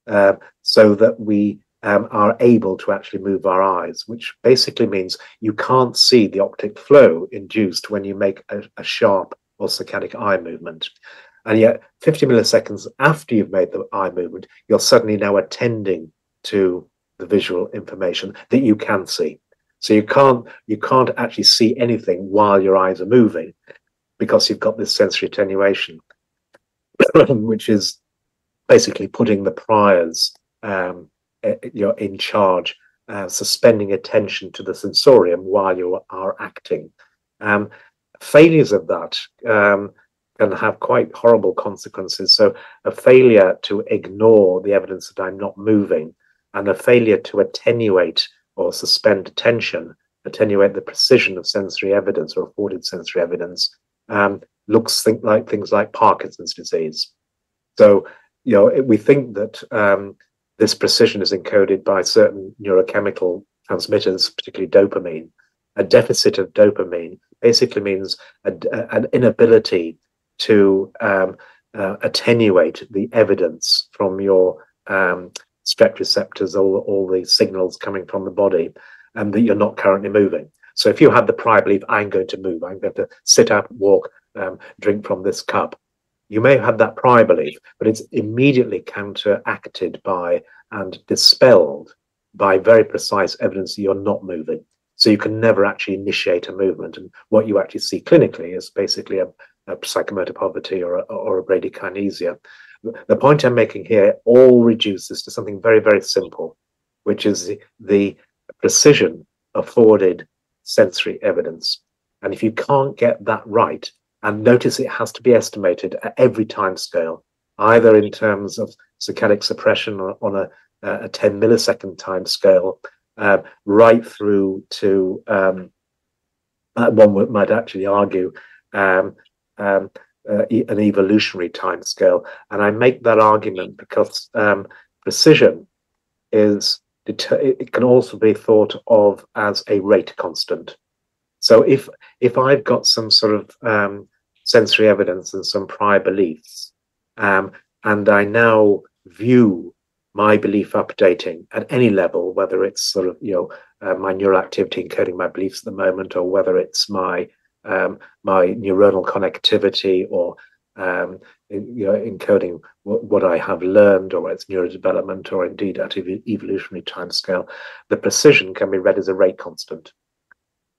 uh, so that we um, are able to actually move our eyes, which basically means you can't see the optic flow induced when you make a, a sharp or saccadic eye movement. And yet, 50 milliseconds after you've made the eye movement, you're suddenly now attending to the visual information that you can see. So you can't you can't actually see anything while your eyes are moving because you've got this sensory attenuation, which is basically putting the priors um, eh, you're in charge, uh, suspending attention to the sensorium while you are acting. Um, failures of that um, can have quite horrible consequences. So, a failure to ignore the evidence that I'm not moving, and a failure to attenuate or suspend attention, attenuate the precision of sensory evidence or afforded sensory evidence, um, looks think like things like Parkinson's disease. So, you know, we think that um, this precision is encoded by certain neurochemical transmitters, particularly dopamine. A deficit of dopamine basically means a, a, an inability to um, uh, attenuate the evidence from your um, stretch receptors, all, all the signals coming from the body, and that you're not currently moving. So if you had the prior belief, I'm going to move, I'm going to sit up, walk, um, drink from this cup, you may have had that prior belief, but it's immediately counteracted by and dispelled by very precise evidence that you're not moving. So you can never actually initiate a movement. And what you actually see clinically is basically a, a psychomotor poverty or a, or a bradykinesia. The point I'm making here all reduces to something very, very simple, which is the, the precision afforded sensory evidence. And if you can't get that right, and notice it has to be estimated at every time scale, either in terms of saccadic suppression on a, a 10 millisecond time scale, uh, right through to um, uh, one might actually argue um, um, uh, an evolutionary time scale. And I make that argument because um, precision is it can also be thought of as a rate constant. So if if I've got some sort of um, sensory evidence and some prior beliefs. Um, and I now view my belief updating at any level, whether it's sort of, you know, uh, my neural activity encoding my beliefs at the moment, or whether it's my um, my neuronal connectivity or um, you know, encoding what, what, I have learned, or its neurodevelopment, or indeed at ev- evolutionary timescale, the precision can be read as a rate constant.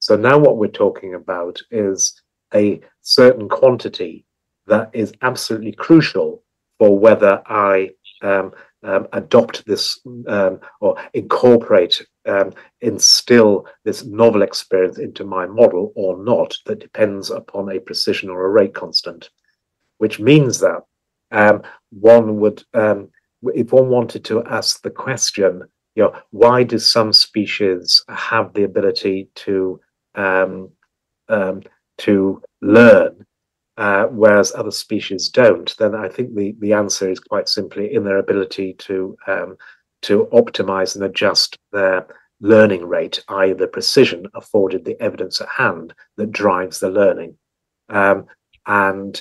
So now what we're talking about is a certain quantity that is absolutely crucial for whether I um, um, adopt this um, or incorporate, um, instill this novel experience into my model or not, that depends upon a precision or a rate constant, which means that um, one would, um, if one wanted to ask the question, you know, why do some species have the ability to to learn, uh, whereas other species don't, then I think the, the answer is quite simply in their ability to um, to optimize and adjust their learning rate, i.e., the precision afforded the evidence at hand that drives the learning. Um, and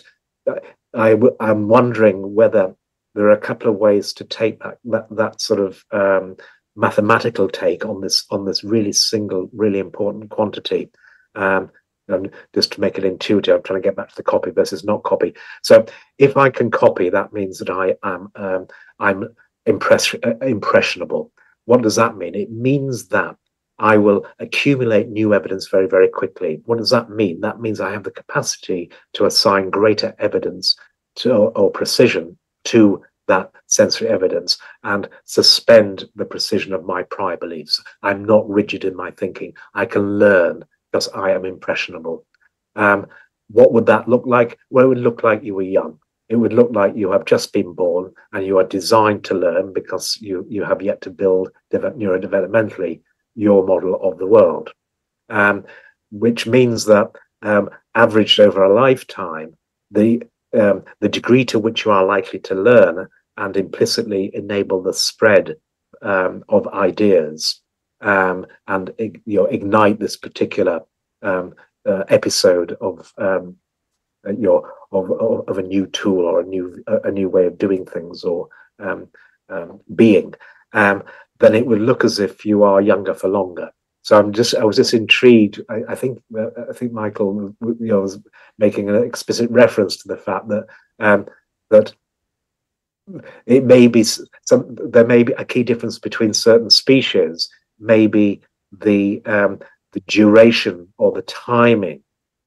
I, am wondering whether there are a couple of ways to take that that, that sort of um, mathematical take on this on this really single, really important quantity. Um, and just to make it intuitive, I'm trying to get back to the copy versus not copy. So if I can copy, that means that I am um, I'm impress- uh, impressionable. What does that mean? It means that I will accumulate new evidence very, very quickly. What does that mean? That means I have the capacity to assign greater evidence to, or, or precision to that sensory evidence and suspend the precision of my prior beliefs. I'm not rigid in my thinking. I can learn because I am impressionable. Um, what would that look like? Well, it would look like you were young. It would look like you have just been born and you are designed to learn because you, you have yet to build neurodevelopmentally your model of the world, um, which means that um, averaged over a lifetime, the um, the degree to which you are likely to learn and implicitly enable the spread um, of ideas um, and you know ignite this particular um, uh, episode of um, uh, of, of, a new tool or a new a new way of doing things or um, um, being, um, then it would look as if you are younger for longer. So I'm just I was just intrigued. I, I think uh, I think Michael you know, was making an explicit reference to the fact that that it may be some there may be a key difference between certain species maybe the um, the duration or the timing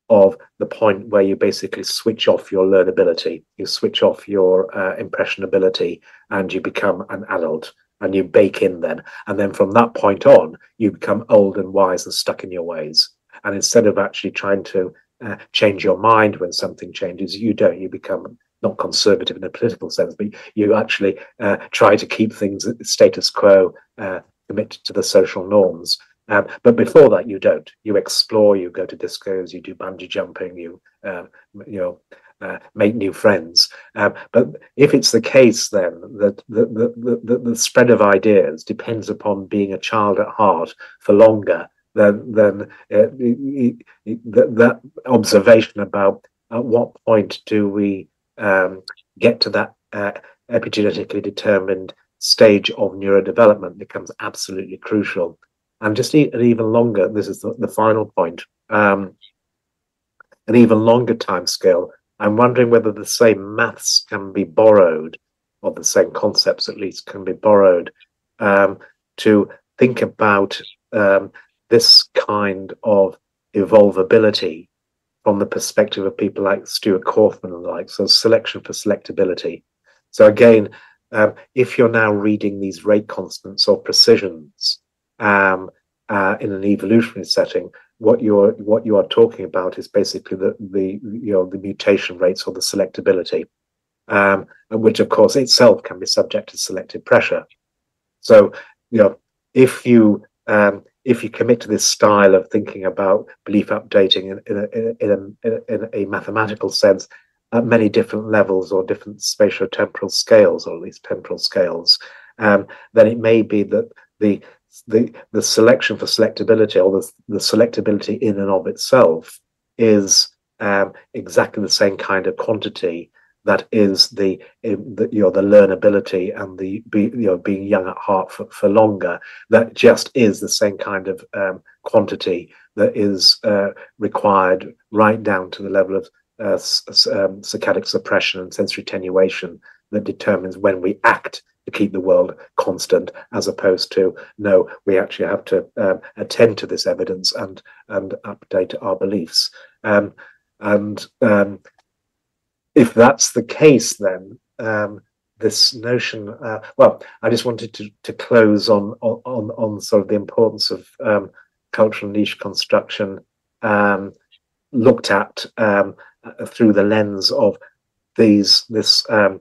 of the point where you basically switch off your learnability, you switch off your uh, impressionability, and you become an adult and you bake in then. And then from that point on, you become old and wise and stuck in your ways. And instead of actually trying to uh, change your mind when something changes. You don't. You become not conservative in a political sense, but you actually uh, try to keep things status quo, uh, commit to the social norms. Um, but before that, you don't. You explore. You go to discos. You do bungee jumping. You um, you know uh, make new friends. Um, but if it's the case then that the, the, the, the, spread of ideas depends upon being a child at heart for longer, then, then uh, that, observation about at what point do we um, get to that uh, epigenetically determined stage of neurodevelopment becomes absolutely crucial. And just an even longer, this is the, the final point, um, an even longer time scale I'm wondering whether the same maths can be borrowed, or the same concepts at least can be borrowed, um, to think about um, this kind of evolvability from the perspective of people like Stuart Kauffman and the like, so selection for selectability. So again, um, if you're now reading these rate constants or precisions um, uh, in an evolutionary setting, what you're what you are talking about is basically the the you know the mutation rates or the selectability, um, which of course itself can be subject to selective pressure. So you know if you um, if you commit to this style of thinking about belief updating in, in, a, in, a, in a mathematical sense at many different levels or different spatio-temporal scales, or at least temporal scales, um, then it may be that the the the selection for selectability or the, the selectability in and of itself is um, exactly the same kind of quantity that is the, the, you know the learnability and the be, you know being young at heart for, for longer. That just is the same kind of um, quantity that is uh, required right down to the level of uh, um, saccadic suppression and sensory attenuation that determines when we act to keep the world constant, as opposed to no, we actually have to um, attend to this evidence and and update our beliefs. Um, and um, if that's the case, then um, this notion. Uh, well, I just wanted to to close on on on sort of the importance of um, cultural niche construction looked at through the lens of these this um,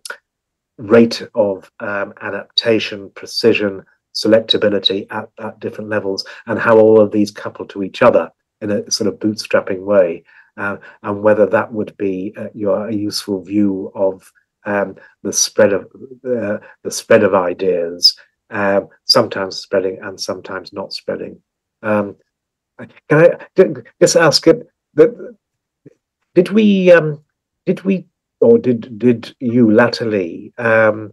rate of um, adaptation, precision, selectability at, at different levels, and how all of these couple to each other in a sort of bootstrapping way, uh, and whether that would be uh, your a useful view of um, the spread of uh, the spread of ideas, um, sometimes spreading and sometimes not spreading. Um, can I just ask it? That did we um, did we or did did you latterly um,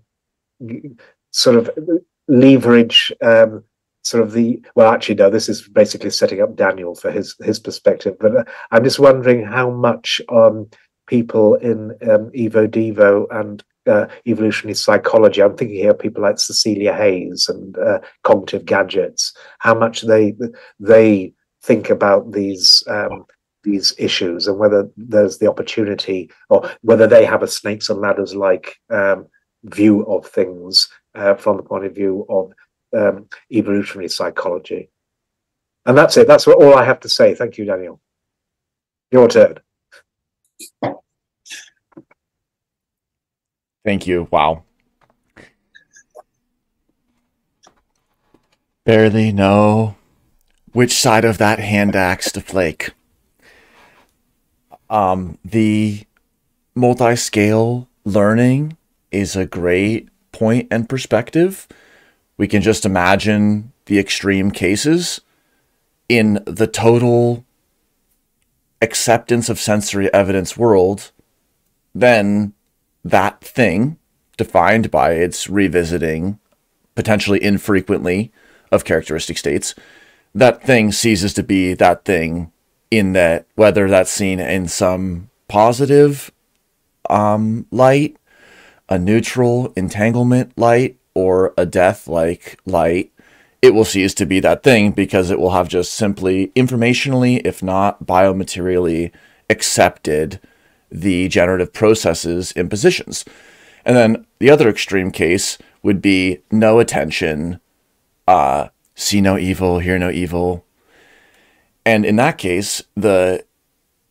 sort of leverage um, sort of the well actually no this is basically setting up daniel for his his perspective but uh, i'm just wondering how much um, people in um, evo devo and uh, evolutionary psychology i'm thinking here of people like cecilia heyes and uh, cognitive gadgets how much they they think about these um, these issues and whether there's the opportunity or whether they have a snakes and ladders like um, view of things uh, from the point of view of um, evolutionary psychology. And that's it. That's all I have to say. Thank you, Daniel. Your turn. Thank you. Wow. Barely know which side of that hand axe to flake. Um, the multi-scale learning is a great point and perspective. We can just imagine the extreme cases in the total acceptance of sensory evidence world, then that thing, defined by its revisiting, potentially infrequently, of characteristic states, that thing ceases to be that thing in that whether that's seen in some positive um, light, a neutral entanglement light, or a death like light, it will cease to be that thing because it will have just simply informationally, if not biomaterially, accepted the generative processes impositions. And then the other extreme case would be no attention, uh, see no evil, hear no evil, and in that case, the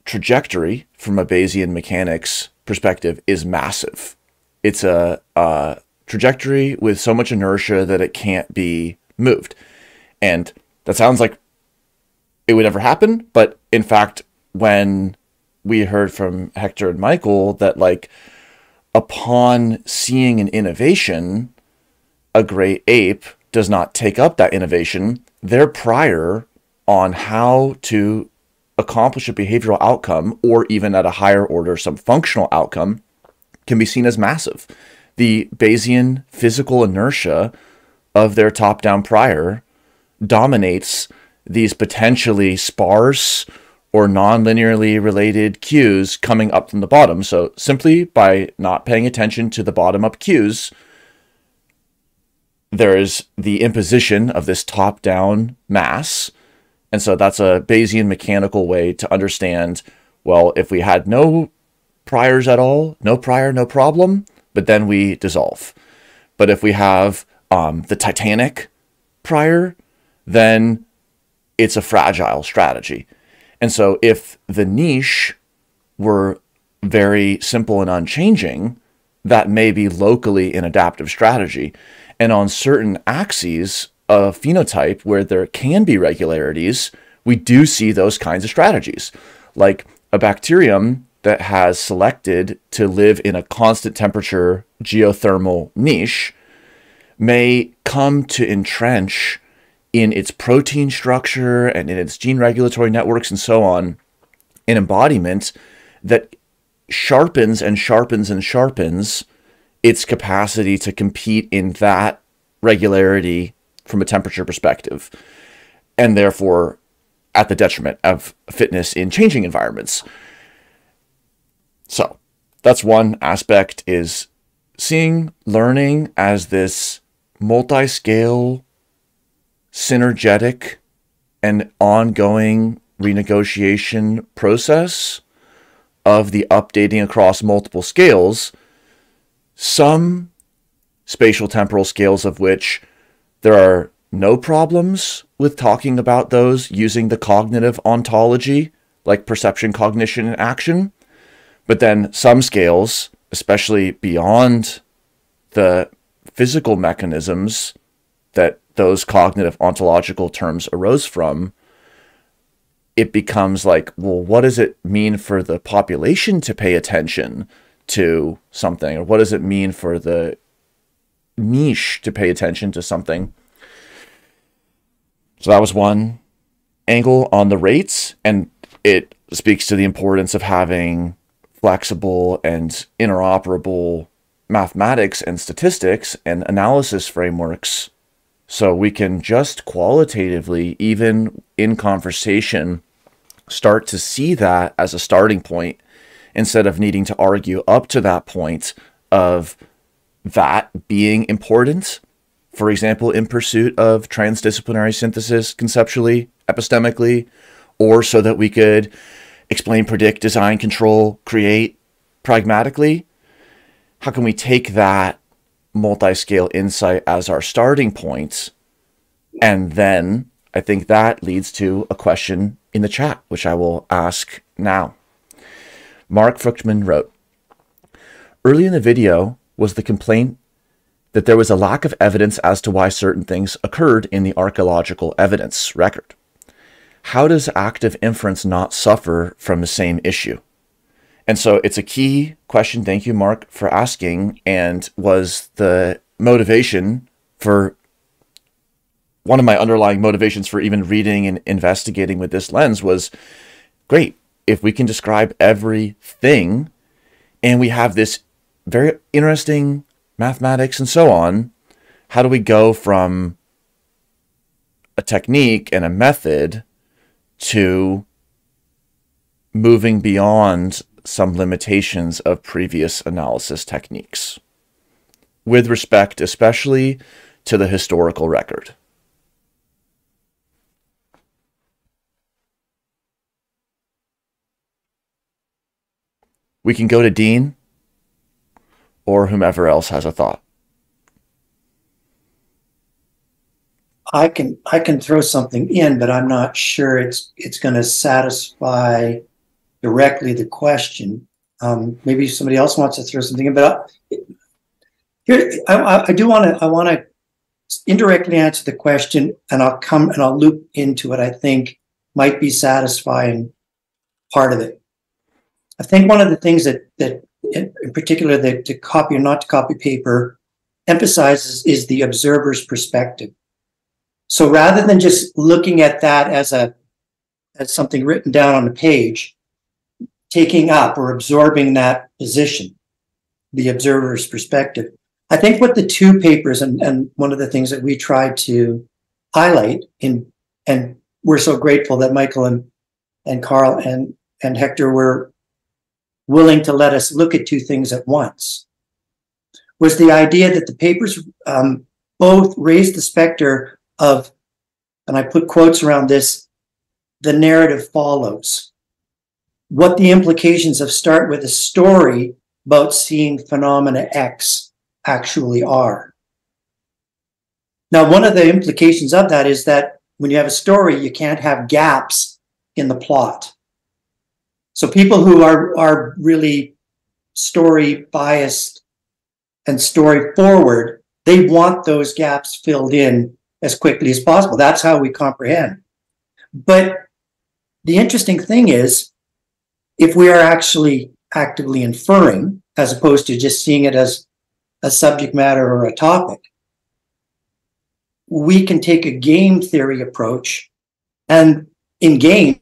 trajectory from a Bayesian mechanics perspective is massive. It's a, a trajectory with so much inertia that it can't be moved. And that sounds like it would never happen, but in fact, when we heard from Héctor and Michael that like upon seeing an innovation, a great ape does not take up that innovation. Their prior on how to accomplish a behavioral outcome or even at a higher order some functional outcome can be seen as massive. The Bayesian physical inertia of their top down prior dominates these potentially sparse or non-linearly related cues coming up from the bottom. So simply by not paying attention to the bottom up cues, there is the imposition of this top-down mass. And so that's a Bayesian mechanical way to understand, well, if we had no priors at all, no prior, no problem, but then we dissolve. But if we have um, the Titanic prior, then it's a fragile strategy. And so if the niche were very simple and unchanging, that may be locally an adaptive strategy. And on certain axes of phenotype where there can be regularities, we do see those kinds of strategies. Like a bacterium that has selected to live in a constant temperature geothermal niche may come to entrench in its protein structure and in its gene regulatory networks and so on, an embodiment that sharpens and sharpens and sharpens its capacity to compete in that regularity from a temperature perspective, and therefore at the detriment of fitness in changing environments. So that's one aspect is seeing learning as this multi-scale synergetic and ongoing renegotiation process of the updating across multiple scales, some spatial temporal scales of which there are no problems with talking about those using the cognitive ontology, like perception, cognition, and action. But then some scales, especially beyond the physical mechanisms that those cognitive ontological terms arose from, it becomes like, well, what does it mean for the population to pay attention to something? Or what does it mean for the niche to pay attention to something? So that was one angle on the rates, and it speaks to the importance of having flexible and interoperable mathematics and statistics and analysis frameworks so we can just qualitatively, even in conversation, start to see that as a starting point instead of needing to argue up to that point of that being important. For example, in pursuit of transdisciplinary synthesis conceptually, epistemically, or so that we could explain, predict, design, control, create pragmatically. How can we take that multi-scale insight as our starting point. And then I think that leads to a question in the chat, which I will ask now. Mark Fruchtman wrote, Early in the video was the complaint that there was a lack of evidence as to why certain things occurred in the archaeological evidence record. How does active inference not suffer from the same issue? And so it's a key question. Thank you, Mark, for asking. And was the motivation for one of my underlying motivations for even reading and investigating with this lens was great. If we can describe everything and we have this very interesting mathematics and so on, how do we go from a technique and a method to moving beyond some limitations of previous analysis techniques, with respect especially to the historical record. We can go to Dean or whomever else has a thought. I can I can throw something in, but I'm not sure it's it's going to satisfy directly the question. Um, maybe somebody else wants to throw something in, but I, here I, I do want to I want to indirectly answer the question, and I'll come and I'll loop into what I think might be satisfying part of it. I think one of the things that that in particular that to copy or not to copy paper emphasizes is the observer's perspective. So rather than just looking at that as a as something written down on a page, taking up or absorbing that position, the observer's perspective. I think what the two papers and, and one of the things that we tried to highlight in and we're so grateful that Michael and and Karl and and Héctor were willing to let us look at two things at once was the idea that the papers um, both raised the specter of, and I put quotes around this, the narrative follows. What the implications of start with a story about seeing phenomena X actually are. Now, one of the implications of that is that when you have a story, you can't have gaps in the plot. So people who are, are really story biased and story forward, they want those gaps filled in as quickly as possible. That's how we comprehend. But the interesting thing is, if we are actually actively inferring, as opposed to just seeing it as a subject matter or a topic, we can take a game theory approach. And in games,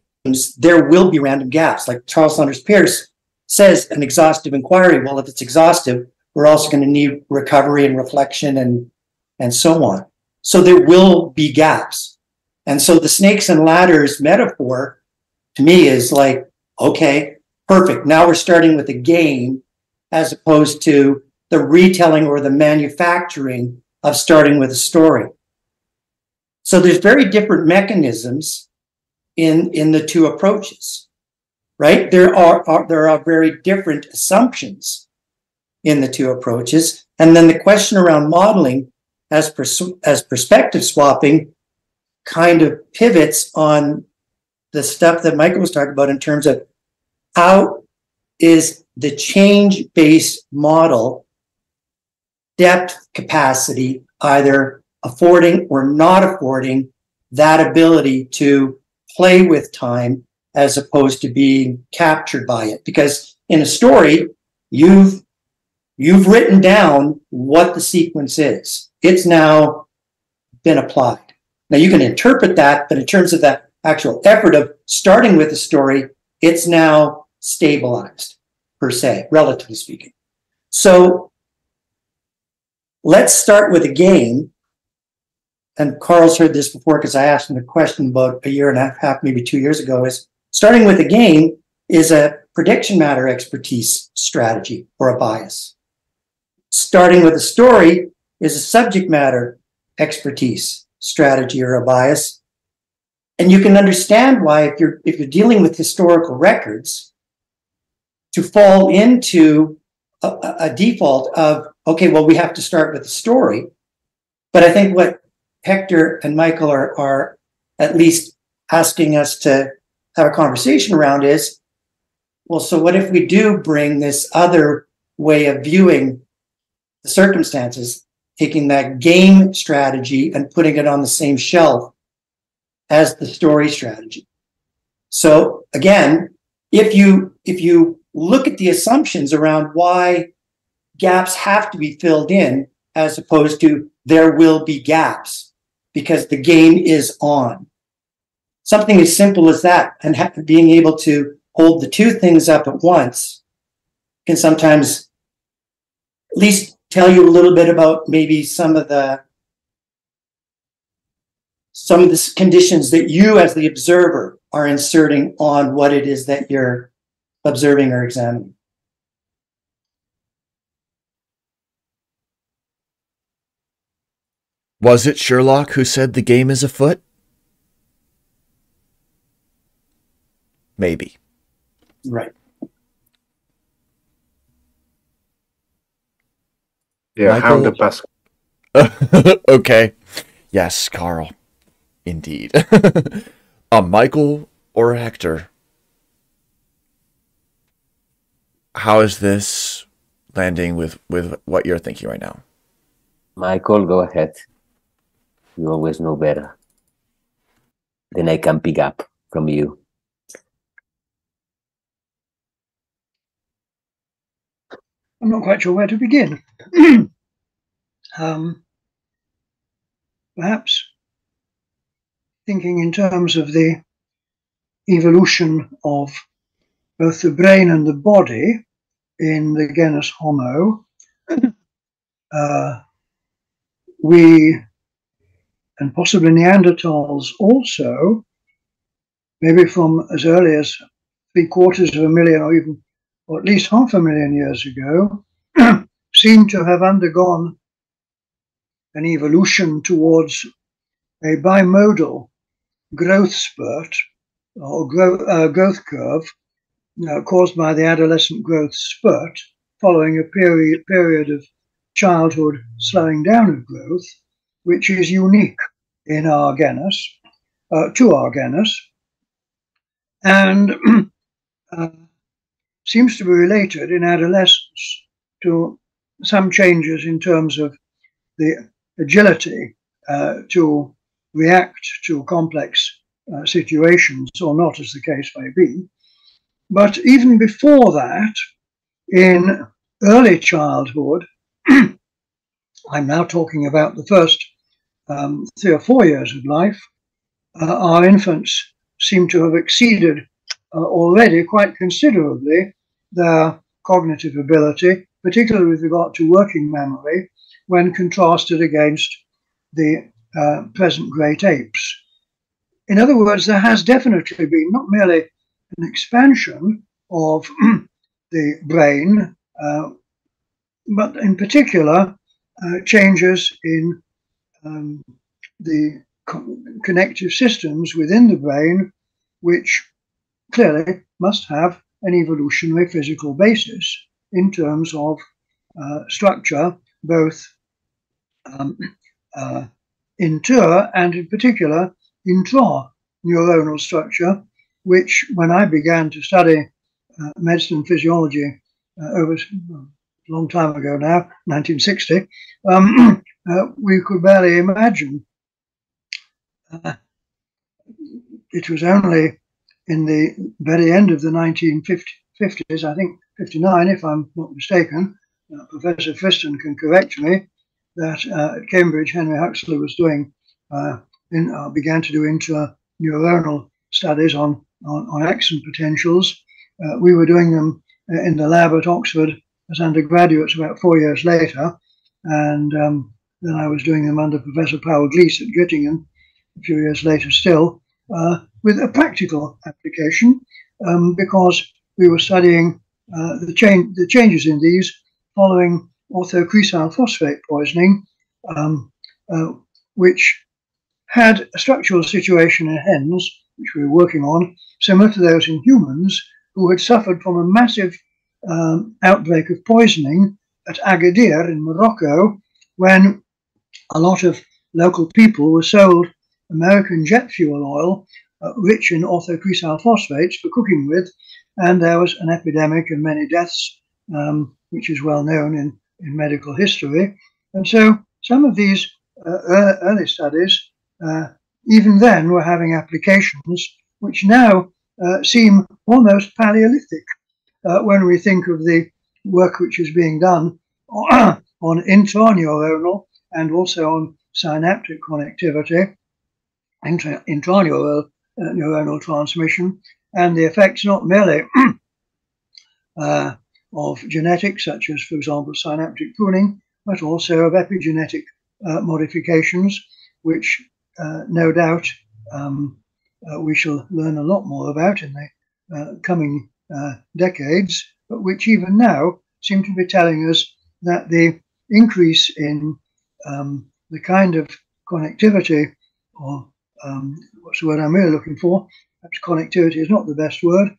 there will be random gaps. Like Charles Sanders Peirce says, an exhaustive inquiry. Well, if it's exhaustive, we're also going to need recovery and reflection and, and so on. So there will be gaps. And so the snakes and ladders metaphor to me is like, okay, perfect. Now we're starting with a game as opposed to the retelling or the manufacturing of starting with a story. So there's very different mechanisms in, in the two approaches, right? There are, are there are very different assumptions in the two approaches. And then the question around modeling as, pers- as perspective swapping kind of pivots on the stuff that Michael was talking about in terms of how is the change based model depth capacity either affording or not affording that ability to play with time as opposed to being captured by it. Because in a story you've you've written down what the sequence is. It's now been applied. Now you can interpret that but in terms of that actual effort of starting with a story it's now stabilized per se relatively speaking. So let's start with a game and Karl's heard this before because I asked him a question about a year and a half, maybe two years ago, is starting with a game is a prediction matter expertise strategy or a bias. Starting with a story is a subject matter expertise strategy or a bias. And you can understand why if you're if you're dealing with historical records, to fall into a, a default of okay, well, we have to start with the story. But I think what Héctor and Michael are, are at least asking us to have a conversation around is well, so what if we do bring this other way of viewing the circumstances, taking that game strategy and putting it on the same shelf as the story strategy? So again, if you if you look at the assumptions around why gaps have to be filled in as opposed to there will be gaps because the game is on. Something as simple as that, and ha- being able to hold the two things up at once can sometimes at least tell you a little bit about maybe some of the some of the conditions that you as the observer are inserting on what it is that you're observing or examining. Was it Sherlock who said the game is afoot? Maybe. Right. Yeah, Michael- Hound of Baskerville. okay. Yes, Karl. Indeed. uh, Michael or Héctor? how is this landing with with what you're thinking right now? Michael, go ahead. You always know better. Then I can pick up from you. I'm not quite sure where to begin. um, perhaps thinking in terms of the evolution of both the brain and the body in the genus Homo, uh, we, and possibly Neanderthals also, maybe from as early as three quarters of a million or even or at least half a million years ago, seem to have undergone an evolution towards a bimodal growth spurt or growth, uh, growth curve uh, caused by the adolescent growth spurt following a period, period of childhood slowing down of growth, which is unique in our genus, uh, to our genus, and uh, seems to be related in adolescence to some changes in terms of the agility uh, to react to complex uh, situations, or not, as the case may be. But even before that, in early childhood, I'm now talking about the first um, three or four years of life, uh, our infants seem to have exceeded uh, already quite considerably their cognitive ability, particularly with regard to working memory, when contrasted against the uh, present great apes. In other words, there has definitely been not merely an expansion of the brain, uh, but in particular, uh, changes in um, the co connective systems within the brain, which clearly must have an evolutionary physical basis in terms of uh, structure, both um, uh, inter and in particular intra-neuronal structure, which when I began to study uh, medicine physiology uh, over a long time ago now, 1960, um, uh, we could barely imagine. Uh, it was only in the very end of the 1950s, I think 59, if I'm not mistaken, uh, Professor Friston can correct me, that uh, at Cambridge Henry Huxley was doing, uh, in, uh, began to do intraneuronal studies on, on, on axon potentials. Uh, we were doing them uh, in the lab at Oxford as undergraduates about four years later, and um, then I was doing them under Professor Paul Glees at Göttingen a few years later still. Uh, with a practical application um, because we were studying uh, the, change, the changes in these following orthocresyl phosphate poisoning, um, uh, which had a structural situation in hens, which we were working on, similar to those in humans, who had suffered from a massive um, outbreak of poisoning at Agadir in Morocco, when a lot of local people were sold American jet fuel oil uh, rich in orthocresyl phosphates for cooking with, and there was an epidemic and many deaths, um, which is well known in, in medical history. And so some of these uh, early studies, uh, even then, were having applications which now uh, seem almost Paleolithic uh, when we think of the work which is being done on intraneuronal and also on synaptic connectivity, intra intraneural uh, neuronal transmission, and the effects not merely uh, of genetics, such as, for example, synaptic pruning, but also of epigenetic uh, modifications, which uh, no doubt um, uh, we shall learn a lot more about in the uh, coming decades, but which even now seem to be telling us that the increase in um, the kind of connectivity or um, what's the word I'm really looking for? Perhaps connectivity is not the best word.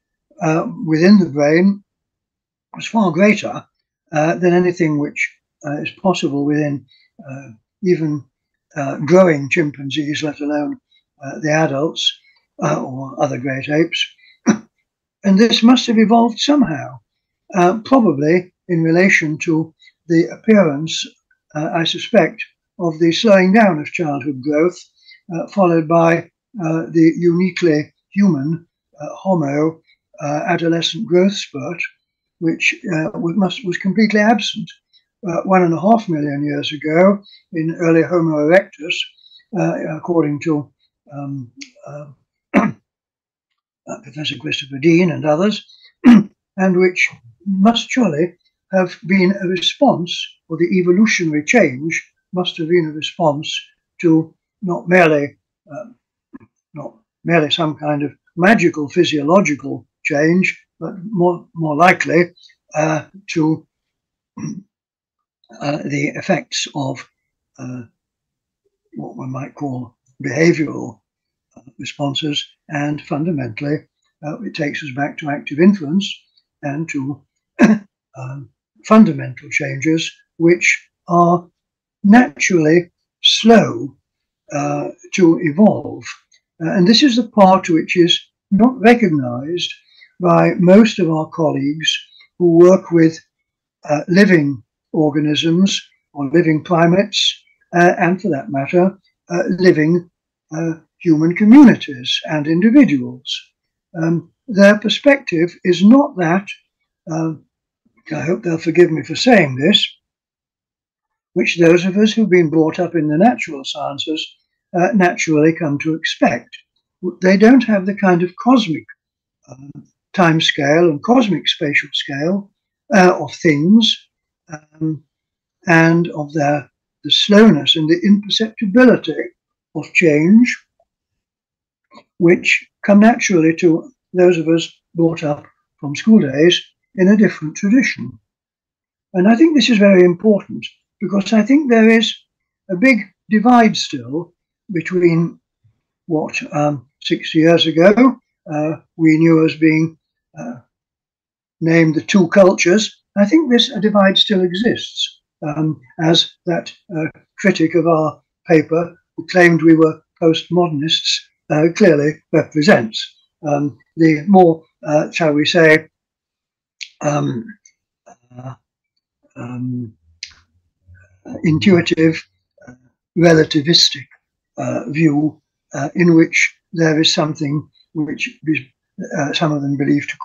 Uh, within the brain is far greater uh, than anything which uh, is possible within uh, even uh, growing chimpanzees, let alone uh, the adults or other great apes. and this must have evolved somehow. probably in relation to the appearance, I suspect, of the slowing down of childhood growth, uh, followed by uh, the uniquely human uh, Homo adolescent growth spurt, which was, must, was completely absent one and a half million years ago in early Homo erectus, according to um, Professor Christopher Dean and others, and which must surely have been a response, or the evolutionary change must have been a response to not merely um, not merely some kind of magical physiological change, but more more likely uh, to uh, the effects of uh, what one might call behavioral uh, responses, and fundamentally, uh, it takes us back to active inference and to um, fundamental changes which are naturally slow uh, to evolve. Uh, and this is the part which is not recognized by most of our colleagues who work with uh, living organisms or living primates, uh, and for that matter, uh, living uh, human communities and individuals. Um, their perspective is not that, I hope they'll forgive me for saying this, which those of us who've been brought up in the natural sciences uh, naturally come to expect. They don't have the kind of cosmic uh, time scale and cosmic spatial scale uh, of things um, and of their the slowness and the imperceptibility of change, which come naturally to those of us brought up from school days in a different tradition. And I think this is very important because I think there is a big divide still between what um, 60 years ago uh, we knew as being uh, named the two cultures. I think this divide still exists, um, as that uh, critic of our paper who claimed we were postmodernists uh, clearly represents. Um, the more, uh, shall we say, um, uh, um intuitive, uh, relativistic uh, view uh, in which there is something which some of them believe to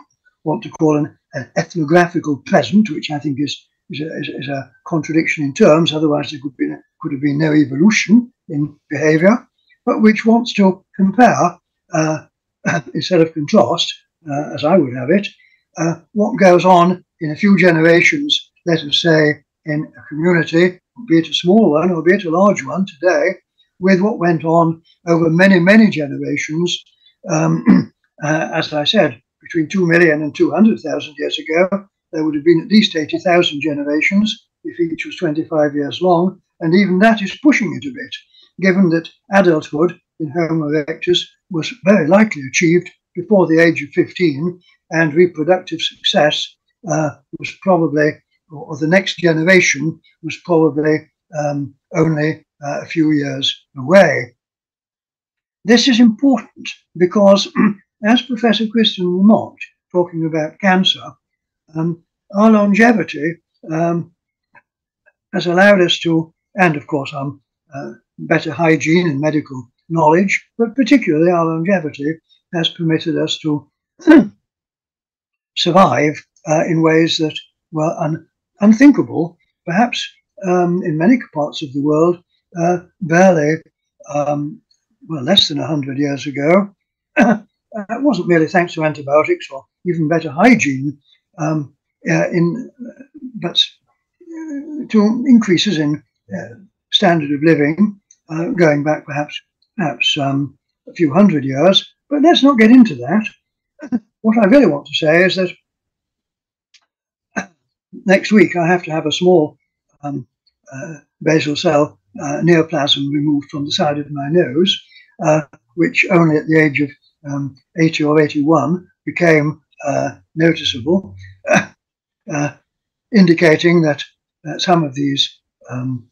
want to call an, an, ethnographical present, which I think is is a, is, a, contradiction in terms. Otherwise, there could be could have been no evolution in behaviour, but which wants to compare uh, instead of contrast, uh, as I would have it, uh, what goes on in a few generations, let us say, in a community be it a small one or be it a large one today, with what went on over many, many generations. Um, uh, as I said, between 2 million and 200,000 years ago, there would have been at least 80,000 generations if each was 25 years long. And even that is pushing it a bit, given that adulthood in Homo erectus was very likely achieved before the age of 15, and reproductive success uh, was probably or the next generation was probably um, only uh, a few years away. This is important because, as Professor Christian remarked, talking about cancer, um, our longevity um, has allowed us to, and of course, um, uh, better hygiene and medical knowledge, but particularly our longevity has permitted us to survive uh, in ways that were un unthinkable, perhaps um, in many parts of the world, uh, barely, um, well, less than 100 years ago. it wasn't merely thanks to antibiotics or even better hygiene, um, uh, in, but uh, to increases in uh, standard of living, uh, going back perhaps perhaps um, a few hundred years. But let's not get into that. what I really want to say is that next week I have to have a small um, uh, basal cell uh, neoplasm removed from the side of my nose, uh, which only at the age of um, 80 or 81 became uh, noticeable, uh, indicating that some of these um,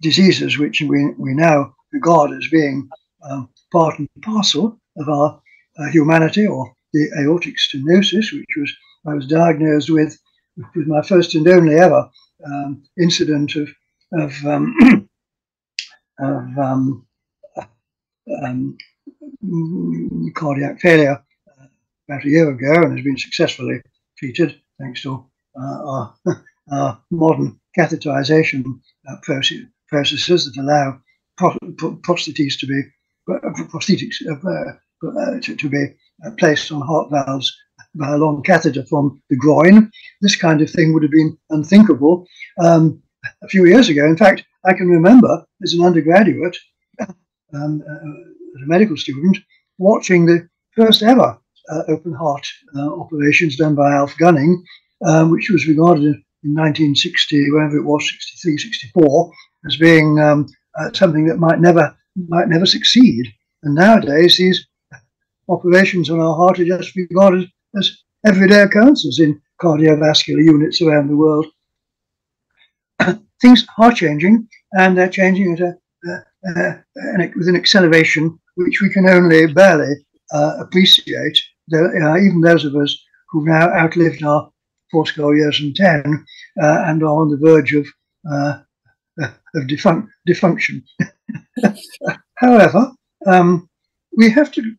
diseases, which we, we now regard as being um, part and parcel of our humanity, or the aortic stenosis, which was I was diagnosed with, with my first and only ever um, incident of, of, um, of um, um, cardiac failure uh, about a year ago and has been successfully treated thanks to uh, our, our, modern catheterization uh, processes that allow prostheses to be uh, prosthetics uh, to, to, be placed on heart valves by a long catheter from the groin. This kind of thing would have been unthinkable um, a few years ago. In fact, I can remember as an undergraduate, um, uh, as a medical student, watching the first ever uh, open heart uh, operations done by Alf Gunning, um, which was regarded in, in 1960, wherever it was, 63, 64, as being um, uh, something that might never might never succeed. And nowadays, these operations on our heart are just regarded as everyday occurrences in cardiovascular units around the world. Things are changing, and they're changing at a, uh, with an acceleration which we can only barely uh, appreciate. Though, even those of us who've now outlived our fourscore years and ten uh, and are on the verge of uh, of defun- dysfunction. However, um, we have to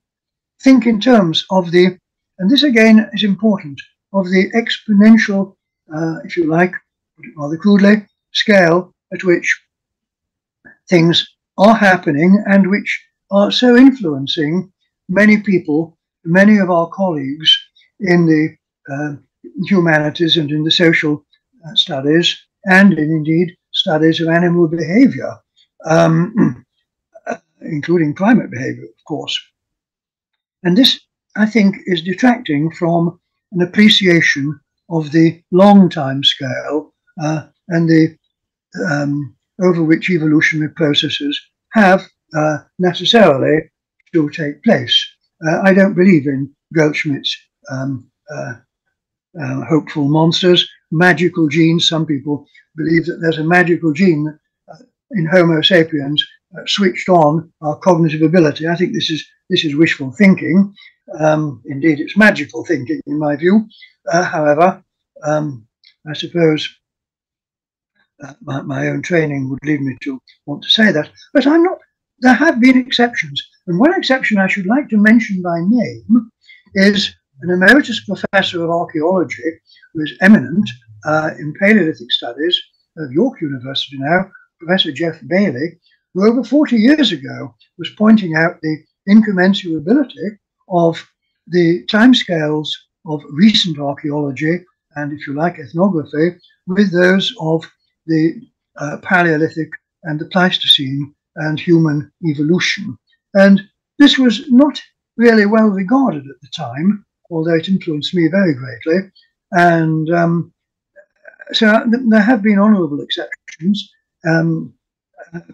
think in terms of the, and this again is important, of the exponential, uh, if you like, rather crudely, scale at which things are happening and which are so influencing many people, many of our colleagues in the uh, humanities and in the social uh, studies, and in indeed studies of animal behavior, um, including climate behavior, of course. And this, I think, is detracting from an appreciation of the long time scale uh, and the um, over which evolutionary processes have uh, necessarily to take place. Uh, I don't believe in Goldschmidt's um, uh, uh, hopeful monsters, magical genes. Some people believe that there's a magical gene uh, in Homo sapiens uh, switched on our cognitive ability. I think this is this is wishful thinking. Um, indeed, it's magical thinking, in my view. Uh, however, um, I suppose uh, my, my own training would lead me to want to say that. But I'm not. There have been exceptions, and one exception I should like to mention by name is an emeritus professor of archaeology who is eminent uh, in Paleolithic studies at York University now, Professor Geoff Bailey, who over 40 years ago was pointing out the incommensurability of the timescales of recent archaeology and, if you like, ethnography with those of the uh, Paleolithic and the Pleistocene and human evolution. And this was not really well regarded at the time, although it influenced me very greatly. And um, so there have been honourable exceptions um,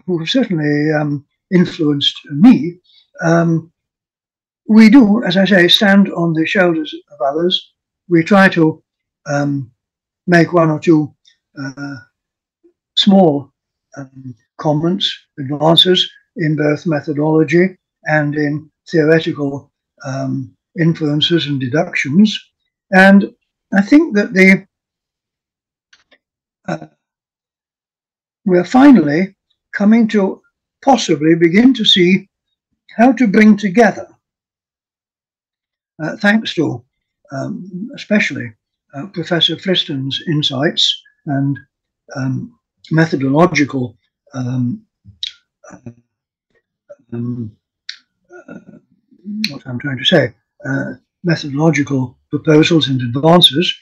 who have certainly um, influenced me. Um, we do, as I say, stand on the shoulders of others. We try to um, make one or two uh, small um, comments, advances in both methodology and in theoretical inferences and deductions. And I think that the uh, we're finally coming to possibly begin to see how to bring together, uh, thanks to um, especially uh, Professor Friston's insights and um, methodological um, uh, um uh, what I'm trying to say, uh, methodological proposals and advances,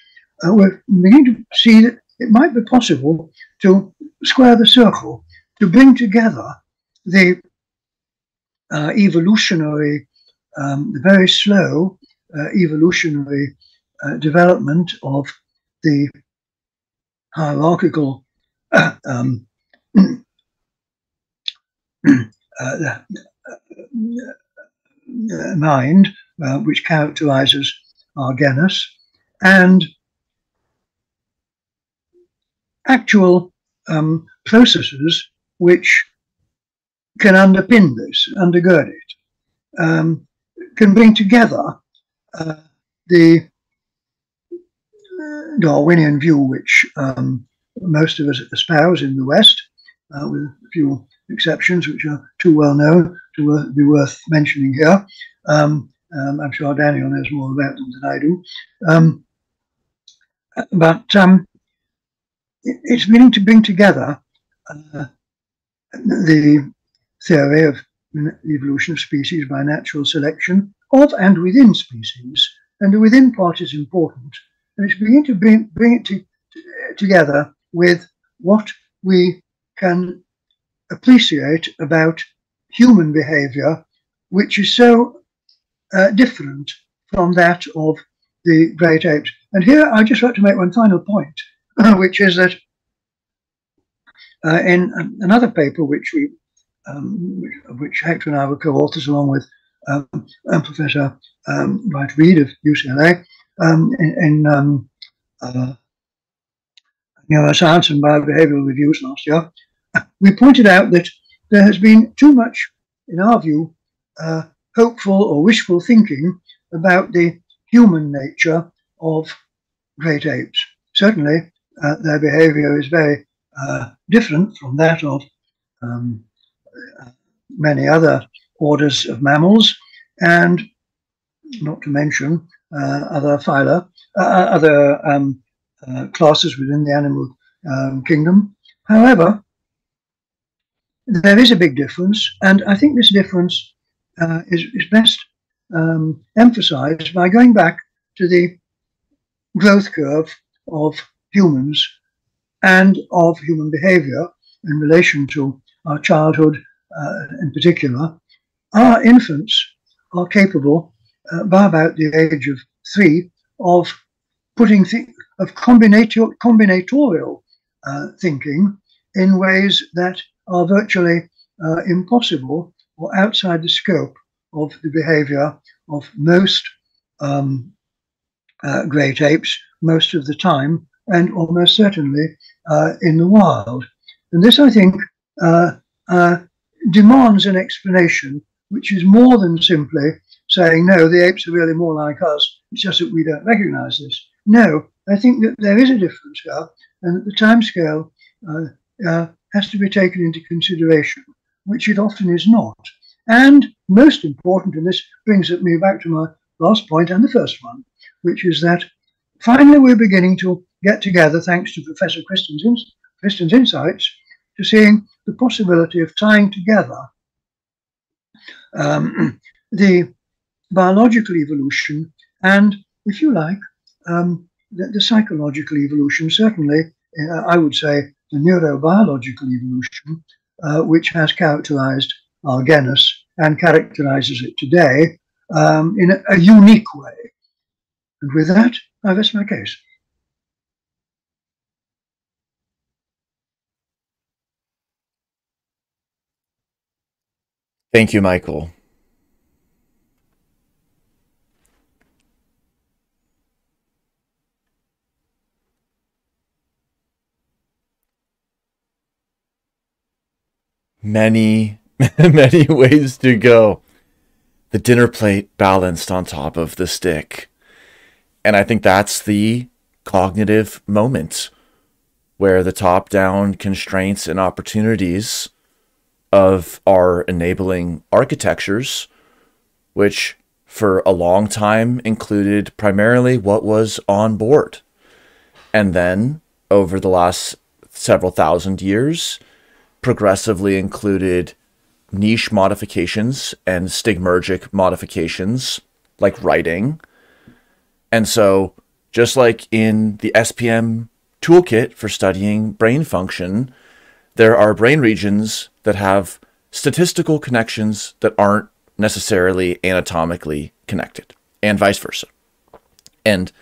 uh, we're beginning to see that it might be possible to square the circle, to bring together the uh, evolutionary, um, the very slow uh, evolutionary uh, development of the hierarchical um, uh, mind, uh, which characterizes our genus, and actual um, processes which can underpin this, undergird it, um, can bring together uh, the Darwinian view, which um, most of us espouse in the West, uh, with a few exceptions which are too well known to be worth mentioning here. Um, um, I'm sure Daniel knows more about them than I do. Um, but um, it's meaning to bring together uh, the theory of the evolution of species by natural selection of and within species. And the within part is important. And it's beginning to bring, bring it to, to, together with what we can appreciate about human behavior, which is so uh, different from that of the great apes. And here I just want to make one final point, which is that uh, in another paper which we, um, which Hector and I were co-authors along with um, Professor um, Dwight Read of UCLA um, in, in um, uh, Neuroscience and Biobehavioral Reviews last year, we pointed out that there has been too much, in our view, uh, hopeful or wishful thinking about the human nature of great apes. Certainly, uh, their behavior is very uh, different from that of um, many other orders of mammals, and not to mention uh, other phyla, uh, other um, uh, classes within the animal um, kingdom. However, there is a big difference, and I think this difference uh, is, is best um, emphasized by going back to the growth curve of humans and of human behavior in relation to our childhood uh, in particular. Our infants are capable, uh, by about the age of three, of putting th- of combinator- combinatorial uh, thinking in ways that are virtually uh, impossible or outside the scope of the behavior of most um, uh, great apes most of the time and almost certainly uh, in the wild. And this, I think, uh, uh, demands an explanation which is more than simply saying, no, the apes are really more like us, it's just that we don't recognize this. No, I think that there is a difference here, and that the timescale uh, has to be taken into consideration, which it often is not. And most important, and this brings me back to my last point and the first one, which is that finally we're beginning to get together, thanks to Professor Friston's, Friston's insights, to seeing the possibility of tying together um, the biological evolution and, if you like, um, the, the, psychological evolution. Certainly, uh, I would say the neurobiological evolution, uh, which has characterized our genus and characterizes it today um, in a, a, unique way. And with that, I rest my case. Thank you, Michael. many, many ways to go. The dinner plate balanced on top of the stick. And I think that's the cognitive moment where the top down constraints and opportunities of our enabling architectures, which for a long time included primarily what was on board. And then over the last several thousand years, progressively included niche modifications and stigmergic modifications like writing. And so, just like in the SPM toolkit for studying brain function, there are brain regions that have statistical connections that aren't necessarily anatomically connected, and vice versa. And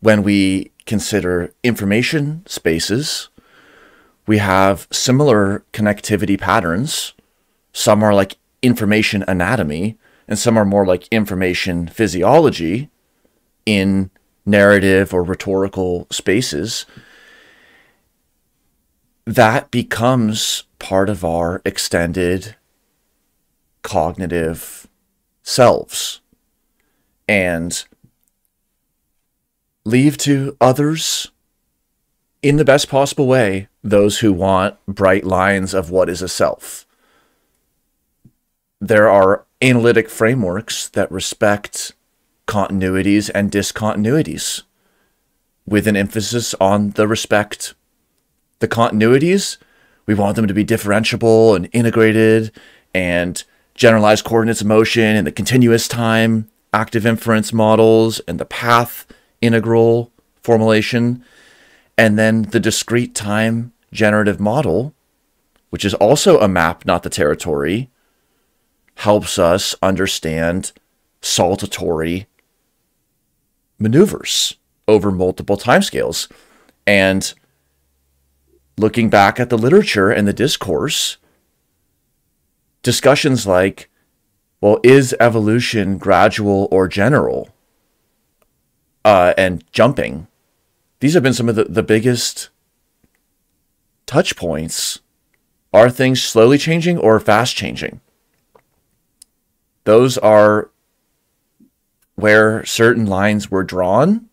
when we consider information spaces, we have similar connectivity patterns. Some are like information anatomy, and some are more like information physiology in narrative or rhetorical spaces. That becomes part of our extended cognitive selves. And leave to others in the best possible way those who want bright lines of what is a self. There are analytic frameworks that respect continuities and discontinuities with an emphasis on the respect. The continuities, we want them to be differentiable and integrated and generalized coordinates of motion and the continuous time active inference models and the path integral formulation, and then the discrete time generative model, which is also a map, not the territory, helps us understand saltatory maneuvers over multiple timescales. And looking back at the literature and the discourse, discussions like, well, is evolution gradual or general? Uh, and jumping. These have been some of the, the biggest touch points. Are things slowly changing or fast changing? Those are where certain lines were drawn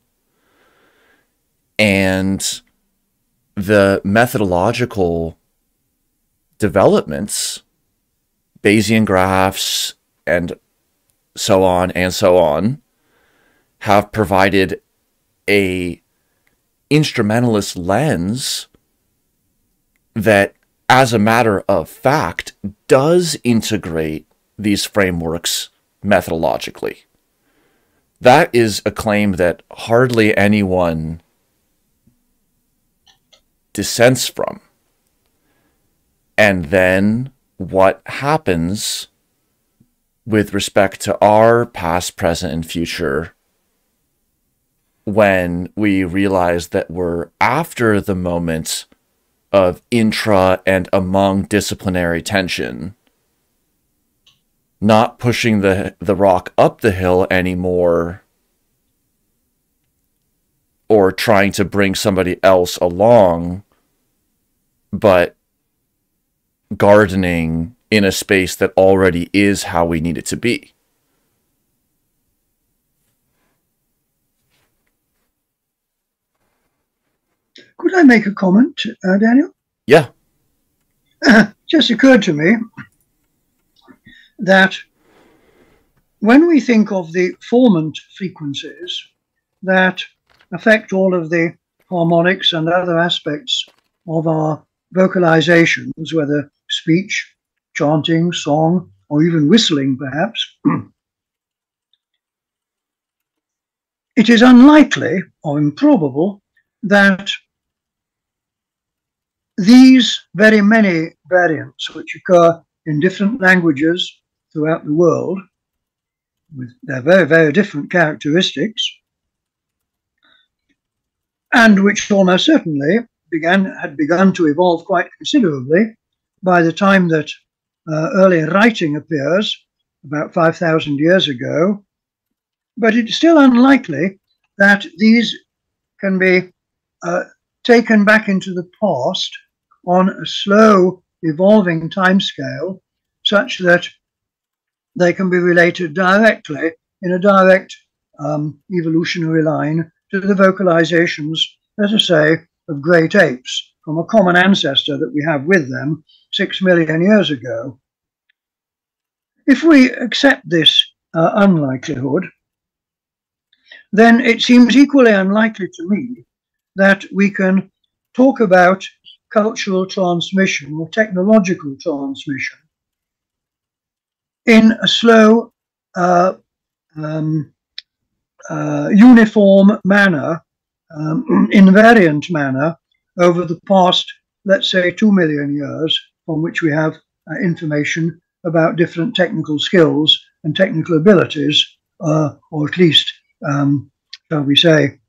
and the methodological developments, Bayesian graphs, and so on and so on, have provided a instrumentalist lens that, as a matter of fact, does integrate these frameworks methodologically. That is a claim that hardly anyone dissents from. And then what happens with respect to our past, present, and future when we realize that we're after the moment of intra and among disciplinary tension, not pushing the, the rock up the hill anymore or trying to bring somebody else along, but gardening in a space that already is how we need it to be. Could I make a comment, uh, Daniel? Yeah. just occurred to me that when we think of the formant frequencies that affect all of the harmonics and other aspects of our vocalizations, whether speech, chanting, song, or even whistling, perhaps, it is unlikely or improbable that these very many variants which occur in different languages throughout the world with their very, very different characteristics and which almost certainly began had begun to evolve quite considerably by the time that uh, early writing appears about 5,000 years ago. But it's still unlikely that these can be uh, taken back into the past on a slow evolving timescale such that they can be related directly in a direct um, evolutionary line to the vocalizations, let us say, of great apes from a common ancestor that we have with them six million years ago. If we accept this uh, unlikelihood, then it seems equally unlikely to me that we can talk about cultural transmission or technological transmission in a slow, uh, um, uh, uniform manner, um, invariant manner over the past, let's say, two million years, from which we have uh, information about different technical skills and technical abilities, uh, or at least, um, shall we say,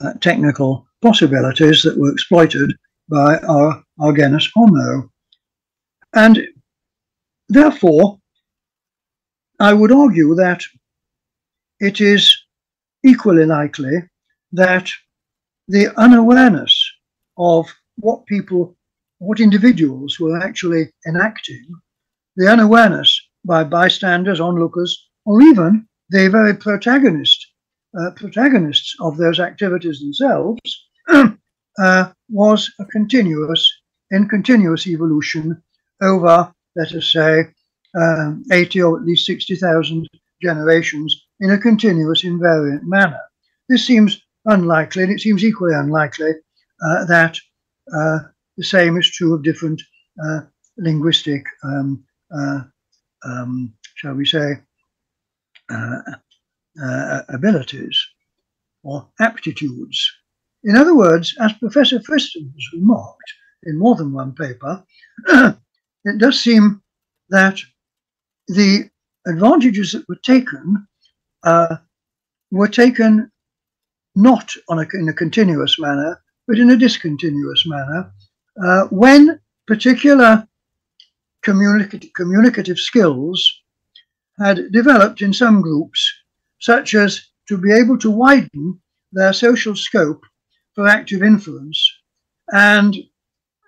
uh, technical possibilities that were exploited by our, our genus Homo. And therefore, I would argue that it is equally likely that the unawareness of what people, what individuals were actually enacting, the unawareness by bystanders, onlookers, or even the very protagonist uh, protagonists of those activities themselves uh, was a continuous, in continuous evolution over, let us say, um, 80 or at least 60,000 generations in a continuous invariant manner. This seems unlikely, and it seems equally unlikely uh, that uh, the same is true of different uh, linguistic, um, uh, um, shall we say, uh, uh, abilities or aptitudes. In other words, as Professor Friston has remarked in more than one paper, it does seem that the advantages that were taken uh, were taken not on a, in a continuous manner, but in a discontinuous manner, uh, when particular communicative, communicative skills had developed in some groups, such as to be able to widen their social scope for active influence, and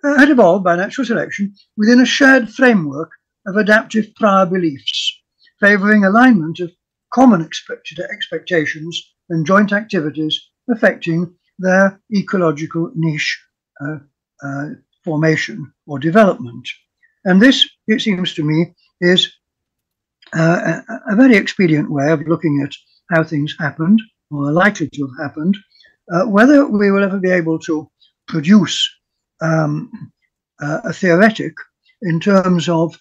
had evolved by natural selection within a shared framework of adaptive prior beliefs, favouring alignment of common expected expectations and joint activities affecting their ecological niche uh, uh, formation or development. And this, it seems to me, is uh, a, a, very expedient way of looking at how things happened or are likely to have happened. Uh, whether we will ever be able to produce um, uh, a theoretic in terms of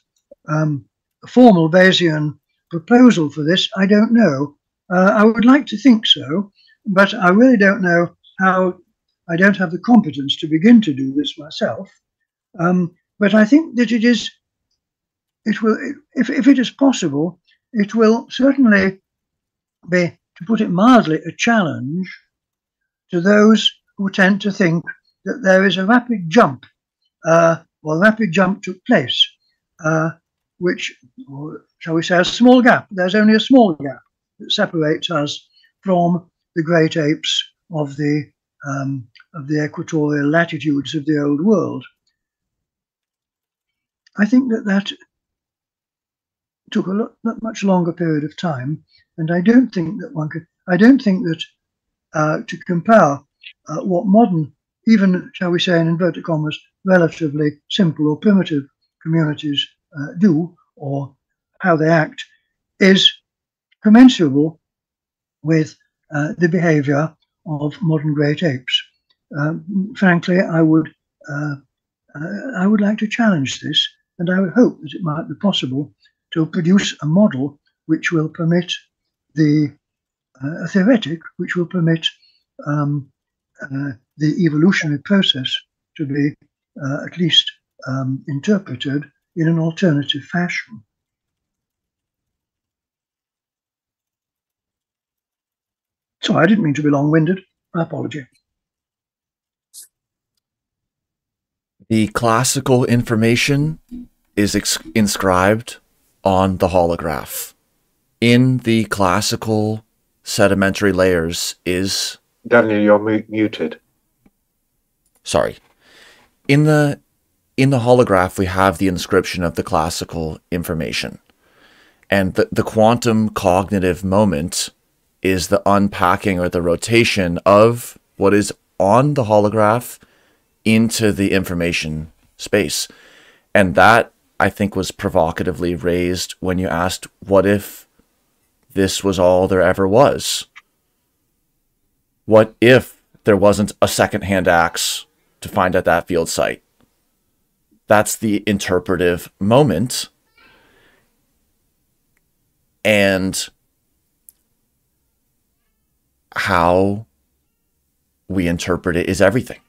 um, formal Bayesian proposal for this, I don't know. Uh, I would like to think so, but I really don't know how. I don't have the competence to begin to do this myself. Um, but I think that it is, it will, if, if it is possible, it will certainly be, to put it mildly, a challenge to those who tend to think that there is a rapid jump, uh, or a rapid jump took place, uh, which, shall we say, a small gap. There's only a small gap that separates us from the great apes of the um, of the equatorial latitudes of the old world. I think that that took a lot, not much longer period of time, and I don't think that one could. I don't think that uh, to compare uh, what modern, even shall we say in inverted commas, relatively simple or primitive communities uh, do or how they act, is commensurable with uh, the behavior of modern great apes. Um, frankly, I would uh, uh, I would like to challenge this, and I would hope that it might be possible to produce a model which will permit the uh, a theoretic which will permit um, uh, the evolutionary process to be at least um, interpreted in an alternative fashion. So I didn't mean to be long-winded. My apology. The classical information is inscribed on the holograph. In the classical sedimentary layers is Daniel, you're mu muted. Sorry. In the in the holograph we have the inscription of the classical information. And the, the quantum cognitive moment is the unpacking or the rotation of what is on the holograph into the information space. And that, I think, was provocatively raised when you asked, what if this was all there ever was? What if there wasn't a second-hand axe to find at that field site? That's the interpretive moment. And how we interpret it is everything.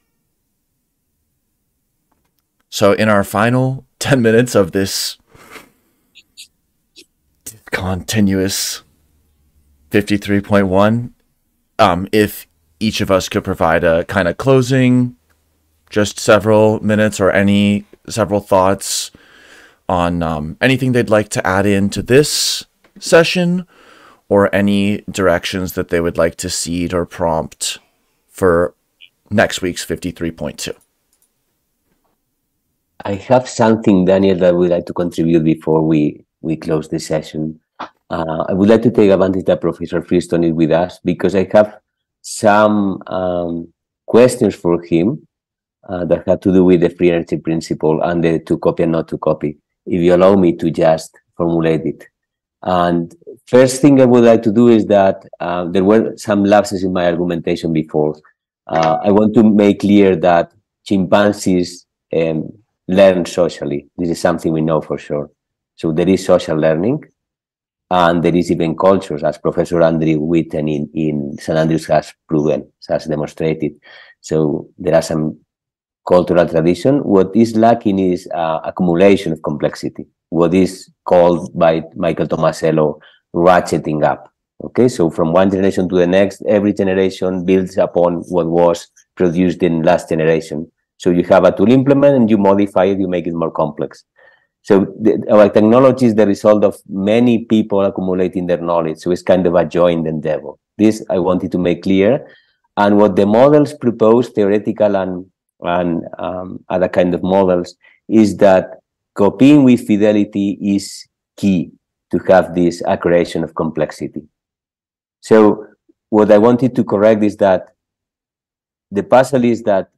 So, in our final 10 minutes of this continuous 53.1, um, if each of us could provide a kind of closing, just several minutes or any several thoughts on um, anything they'd like to add into this session or any directions that they would like to seed or prompt for next week's 53.2. I have something, Daniel, that would like to contribute before we, we close the session. Uh, I would like to take advantage that Professor Friston is with us because I have some um, questions for him uh, that have to do with the free energy principle and the to copy and not to copy. If you allow me to just formulate it. And first thing I would like to do is that uh, there were some lapses in my argumentation before. Uh, I want to make clear that chimpanzees um, learn socially. This is something we know for sure. So there is social learning, and there is even cultures, as Professor Andrew Whiten in, in St. Andrews has proven, has demonstrated. So there are some cultural tradition. What is lacking is uh, accumulation of complexity. What is called by Michael Tomasello ratcheting up. Okay, so from one generation to the next, every generation builds upon what was produced in last generation. So you have a tool implement and you modify it, you make it more complex. So the, our technology is the result of many people accumulating their knowledge. So it's kind of a joint endeavor. This I wanted to make clear. And what the models propose, theoretical and, and um, other kind of models, is that copying with fidelity is key to have this accretion of complexity. So what I wanted to correct is that the puzzle is that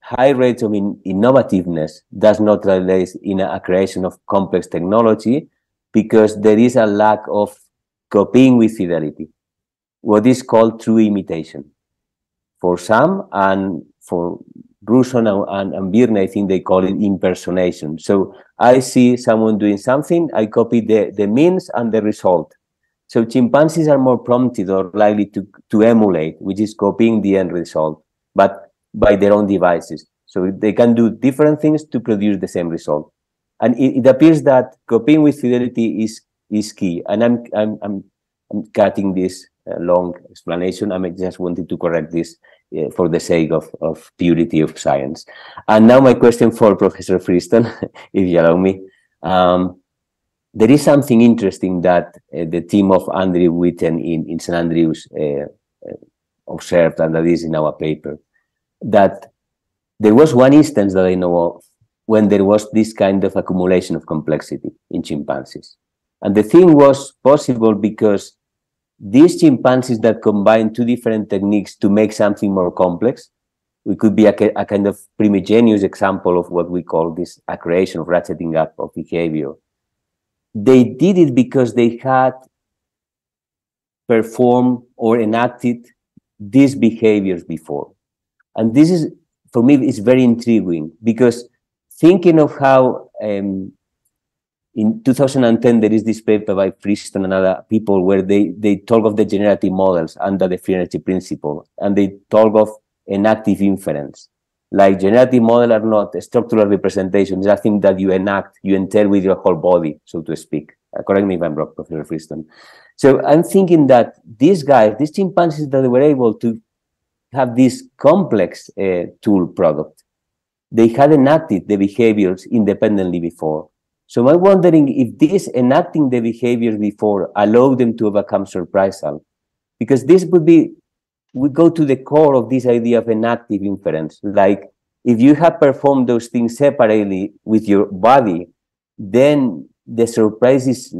high rates of in innovativeness does not relate in a creation of complex technology because there is a lack of copying with fidelity, what is called true imitation. For some and for Russon and, and, and I think they call it impersonation. So I see someone doing something, I copy the, the means and the result. So chimpanzees are more prompted or likely to, to emulate, which is copying the end result. But by their own devices. So they can do different things to produce the same result. And it, it appears that copying with fidelity is is key. And I'm I'm I'm, I'm cutting this uh, long explanation. I just wanted to correct this for the sake of of purity of science. And now my question for Professor Friston, if you allow me. Um, there is something interesting that uh, the team of Andrew Whiten in, in St. Andrews uh, uh, observed, and that is in our paper that there was one instance that I know of when there was this kind of accumulation of complexity in chimpanzees. And the thing was possible because these chimpanzees that combine two different techniques to make something more complex, we could be a, a kind of primigenius example of what we call this a creation of ratcheting up of behavior. They did it because they had performed or enacted these behaviors before. And this is, for me, it's very intriguing because thinking of how um, in 2010 there is this paper by Friston and other people where they, they talk of the generative models under the free energy principle and they talk of enactive inference. Like generative model are not structural representations, it's a thing that you enact, you enter with your whole body, so to speak. Uh, correct me if I'm wrong, Professor Friston. So I'm thinking that these guys, these chimpanzees that were able to have this complex uh, tool product. They had enacted the behaviors independently before. So I'm wondering if this enacting the behaviors before allowed them to overcome surprisal, because this would be, would go to the core of this idea of enactive inference. Like if you have performed those things separately with your body, then the surprise is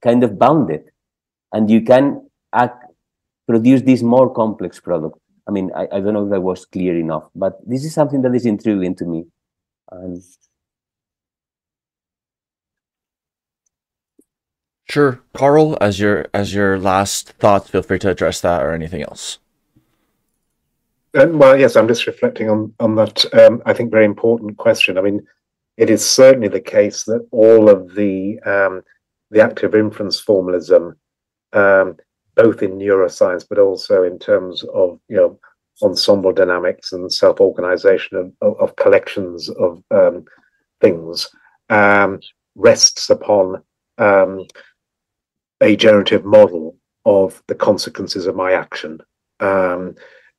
kind of bounded and you can act, produce this more complex product. I mean, I, I don't know if I was clear enough, but this is something that is intriguing to me. Sure, Karl. As your as your last thoughts, feel free to address that or anything else. Uh, well, yes, I'm just reflecting on on that. Um, I think very important question. I mean, it is certainly the case that all of the um, the active inference formalism um, both in neuroscience, but also in terms of you know ensemble dynamics and self-organization of, of, of collections of um, things, um, rests upon um, a generative model of the consequences of my action. Um,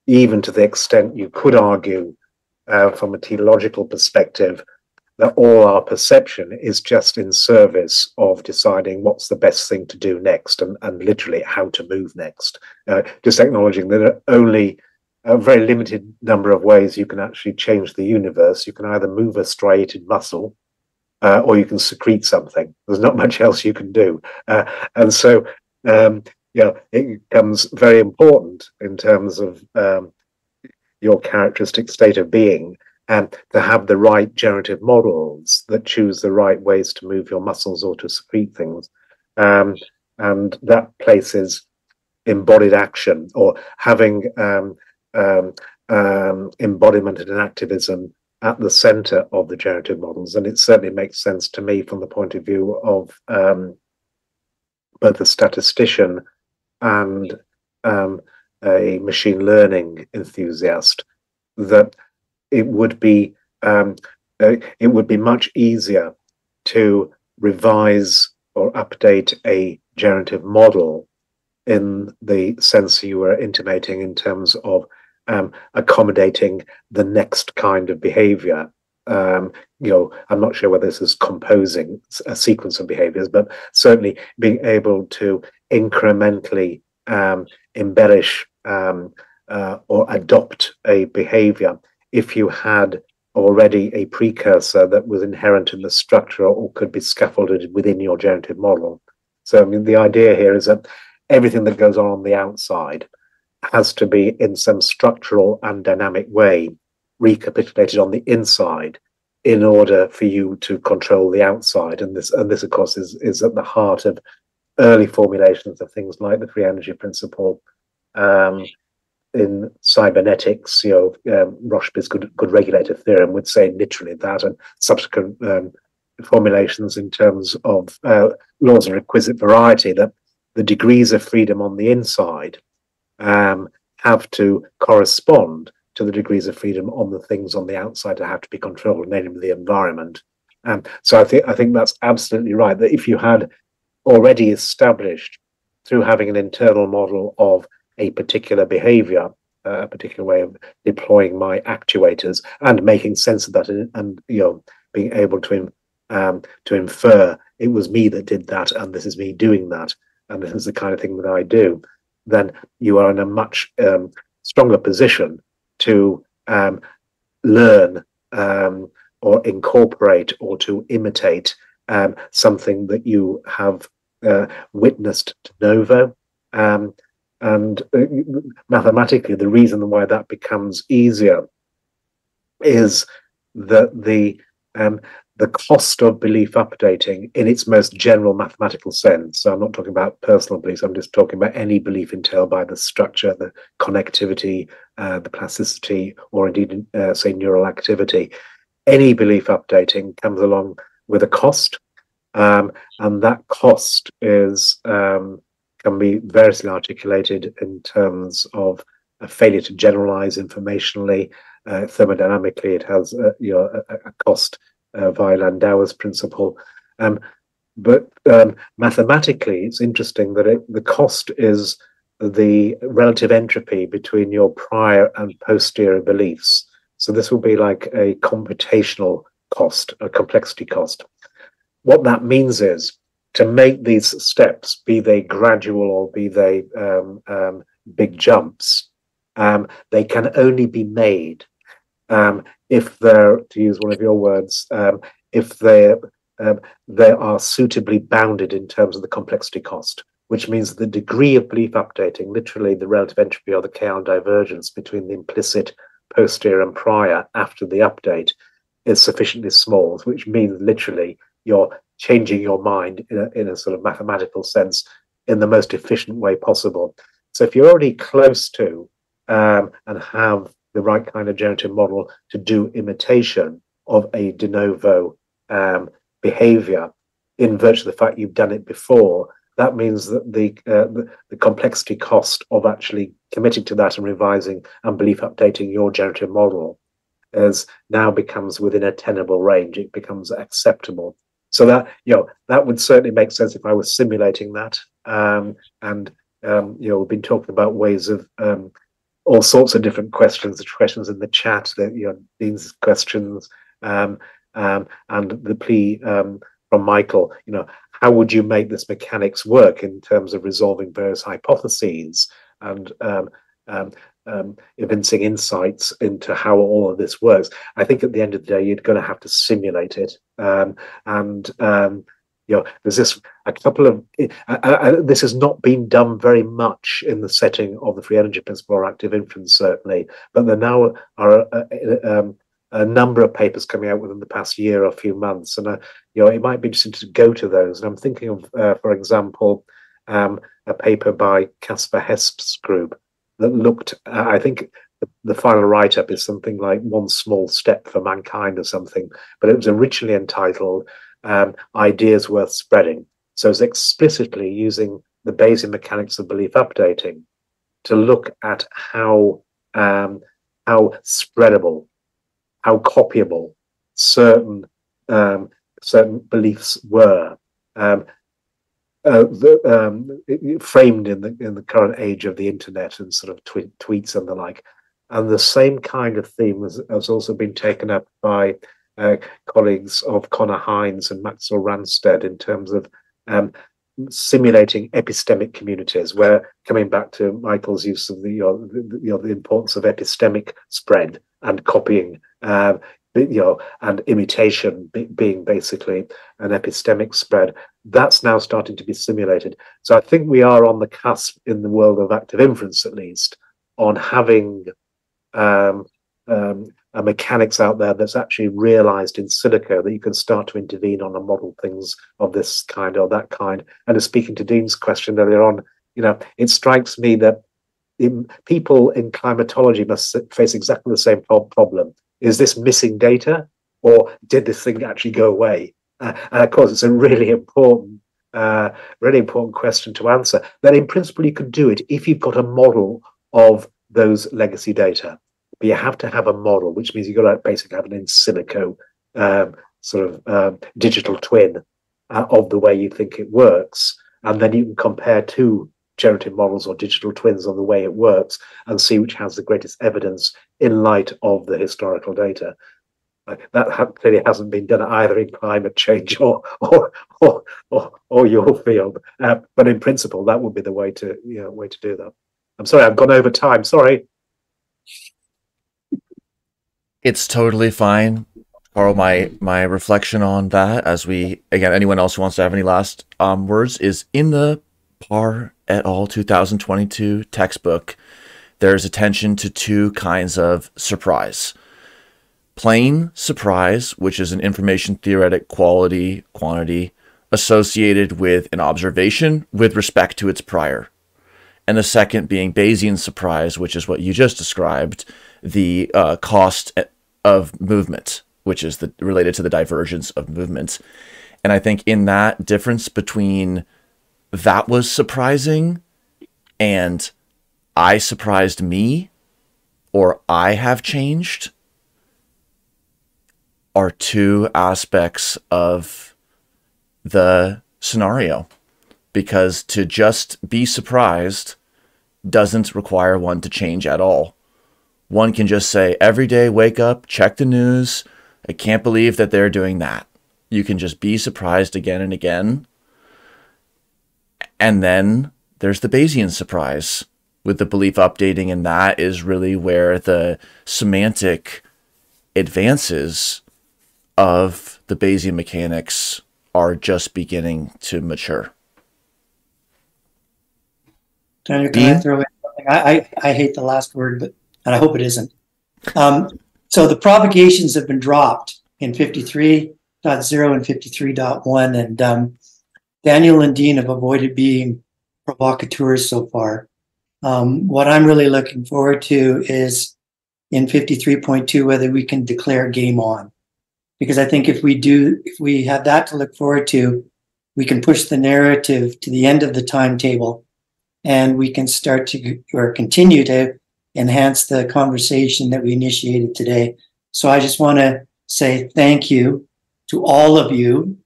even to the extent you could argue, uh, from a teleological perspective, that all our perception is just in service of deciding what's the best thing to do next and, and literally how to move next. Uh, just acknowledging that there are only a very limited number of ways you can actually change the universe. You can either move a striated muscle, uh, or you can secrete something. There's not much else you can do, uh, and so um, you know it becomes very important in terms of um, your characteristic state of being and to have the right generative models that choose the right ways to move your muscles or to secrete things. Um, and that places embodied action or having um, um, um, embodiment and enactivism at the center of the generative models. And it certainly makes sense to me from the point of view of um, both a statistician and um, a machine learning enthusiast that it would be um, uh, it would be much easier to revise or update a generative model in the sense you were intimating in terms of um, accommodating the next kind of behavior. Um, you know, I'm not sure whether this is composing a sequence of behaviors, but certainly being able to incrementally um, embellish um, uh, or adopt a behavior if you had already a precursor that was inherent in the structure or could be scaffolded within your generative model. So, I mean, the idea here is that everything that goes on on the outside has to be in some structural and dynamic way recapitulated on the inside in order for you to control the outside. And this, and this, of course, is, is at the heart of early formulations of things like the free energy principle, um, in cybernetics, you know, um, good, good regulator theorem would say literally that, and subsequent um, formulations in terms of uh, laws of requisite variety, that the degrees of freedom on the inside um, have to correspond to the degrees of freedom on the things on the outside that have to be controlled, namely the environment. Um, so I think I think that's absolutely right. That if you had already established through having an internal model of a particular behavior, uh, a particular way of deploying my actuators, and making sense of that, and, and you know, being able to um, to infer it was me that did that, and this is me doing that, and this is the kind of thing that I do. Then you are in a much um, stronger position to um, learn um, or incorporate or to imitate um, something that you have uh, witnessed de novo. Um, and uh, mathematically, the reason why that becomes easier is that the um, the cost of belief updating in its most general mathematical sense. So I'm not talking about personal beliefs. I'm just talking about any belief entailed by the structure, the connectivity, uh, the plasticity, or indeed, uh, say, neural activity. Any belief updating comes along with a cost, um, and that cost is um, can be variously articulated in terms of a failure to generalize informationally. Uh, thermodynamically, it has uh, you know, a, a cost uh, via Landauer's principle. Um, but um, mathematically, it's interesting that it, the cost is the relative entropy between your prior and posterior beliefs. So this will be like a computational cost, a complexity cost. What that means is to make these steps, be they gradual or be they um, um, big jumps, um, they can only be made um, if they're, to use one of your words, um, if they um, they are suitably bounded in terms of the complexity cost, which means the degree of belief updating, literally the relative entropy or the KL divergence between the implicit, posterior, and prior after the update, is sufficiently small, which means literally you're changing your mind in a, in a sort of mathematical sense in the most efficient way possible. So if you're already close to um, and have the right kind of generative model to do imitation of a de novo um, behavior in virtue of the fact you've done it before, that means that the, uh, the, complexity cost of actually committing to that and revising and belief updating your generative model is now becomes within a tenable range. It becomes acceptable so that you know that would certainly make sense if I was simulating that. Um, and um, you know, we've been talking about ways of um, all sorts of different questions. The questions in the chat, the you know, Dean's questions, um, um, and the plea um, from Michael. You know, how would you make this mechanics work in terms of resolving various hypotheses? And um, evincing insights into how all of this works. I think at the end of the day, you're going to have to simulate it. Um, and um, you know, there's this a couple of uh, uh, this has not been done very much in the setting of the free energy principle or active inference, certainly. But there now are a, a, um, a, number of papers coming out within the past year or few months, and uh, you know, it might be interesting to go to those. And I'm thinking of, uh, for example, um, a paper by Caspar Hesp's group that looked, uh, I think the, the final write up is something like One Small Step for Mankind or something, but it was originally entitled um, Ideas Worth Spreading. So it's explicitly using the Bayesian mechanics of belief updating to look at how um, how spreadable, how copyable certain um, certain beliefs were. Um, uh, the, um, framed in the in the current age of the internet and sort of tw- tweets and the like. And the same kind of theme has, has also been taken up by uh, colleagues of Conor Heins and Maxwell Ramstead in terms of um, simulating epistemic communities, where coming back to Michael's use of the, you know, the, you know, the importance of epistemic spread and copying, uh, you know, and imitation be, being basically an epistemic spread, that's now starting to be simulated. So I think we are on the cusp in the world of active inference, at least, on having um, um, a mechanics out there that's actually realized in silico that you can start to intervene on and model things of this kind or that kind. And as speaking to Dean's question earlier on, you know, it strikes me that in, people in climatology must face exactly the same problem. Is this missing data, or did this thing actually go away? Uh, and of course, it's a really important, uh, really important question to answer. That in principle, you can do it if you've got a model of those legacy data. But you have to have a model, which means you've got to basically have an in silico um, sort of um, digital twin uh, of the way you think it works. And then you can compare two generative models or digital twins on the way it works and see which has the greatest evidence in light of the historical data. that ha- clearly hasn't been done either in climate change or or or, or, or your field, uh, but in principle, that would be the way to you know way to do that. I'm sorry, I've gone over time. Sorry. It's totally fine. Karl, my my reflection on that, as we again, anyone else who wants to have any last um, words, is in the Parr et al. 2022 textbook. There's attention to two kinds of surprise. Plain surprise, which is an information theoretic quality quantity associated with an observation with respect to its prior. And the second being Bayesian surprise, which is what you just described, the uh, cost of movement, which is the, related to the divergence of movement. And I think in that difference between that was surprising and I surprised me or I have changed are two aspects of the scenario because to just be surprised doesn't require one to change at all. One can just say, every day, wake up, check the news. I can't believe that they're doing that. You can just be surprised again and again. And then there's the Bayesian surprise with the belief updating, and that is really where the semantic advances of the Bayesian mechanics are just beginning to mature. Daniel, can I throw in something? I, I, I hate the last word, but and I hope it isn't. Um, so the propagations have been dropped in 53.0 and 53.1, and um, Daniel and Dean have avoided being provocateurs so far. Um, what I'm really looking forward to is in 53.2 whether we can declare game on. Because I think if we do, if we have that to look forward to, we can push the narrative to the end of the timetable and we can start to or continue to enhance the conversation that we initiated today. So I just want to say thank you to all of you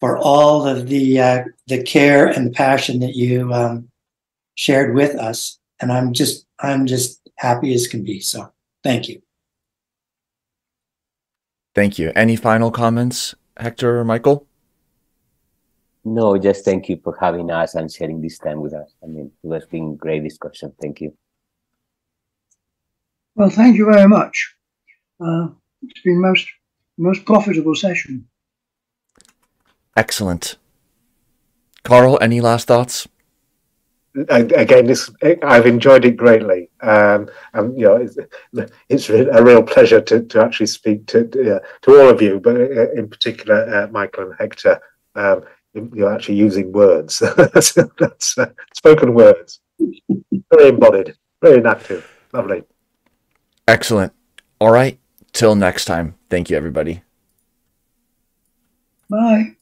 for all of the uh, the care and passion that you um, shared with us, and I'm just I'm just happy as can be. So thank you. Thank you. Any final comments, Héctor or Michael? No, just thank you for having us and sharing this time with us. I mean, it has been great discussion. Thank you. Well, thank you very much. Uh, it's been most most profitable session. Excellent. Karl, any last thoughts? again, this I've enjoyed it greatly, um, and you know, it's, it's a real pleasure to, to actually speak to uh, to all of you, but uh, in particular, uh, Michael and Héctor. Um, you're actually using words. that's, that's uh, spoken words, very embodied, very enactive, lovely. Excellent. All right. Till next time. Thank you, everybody. Bye.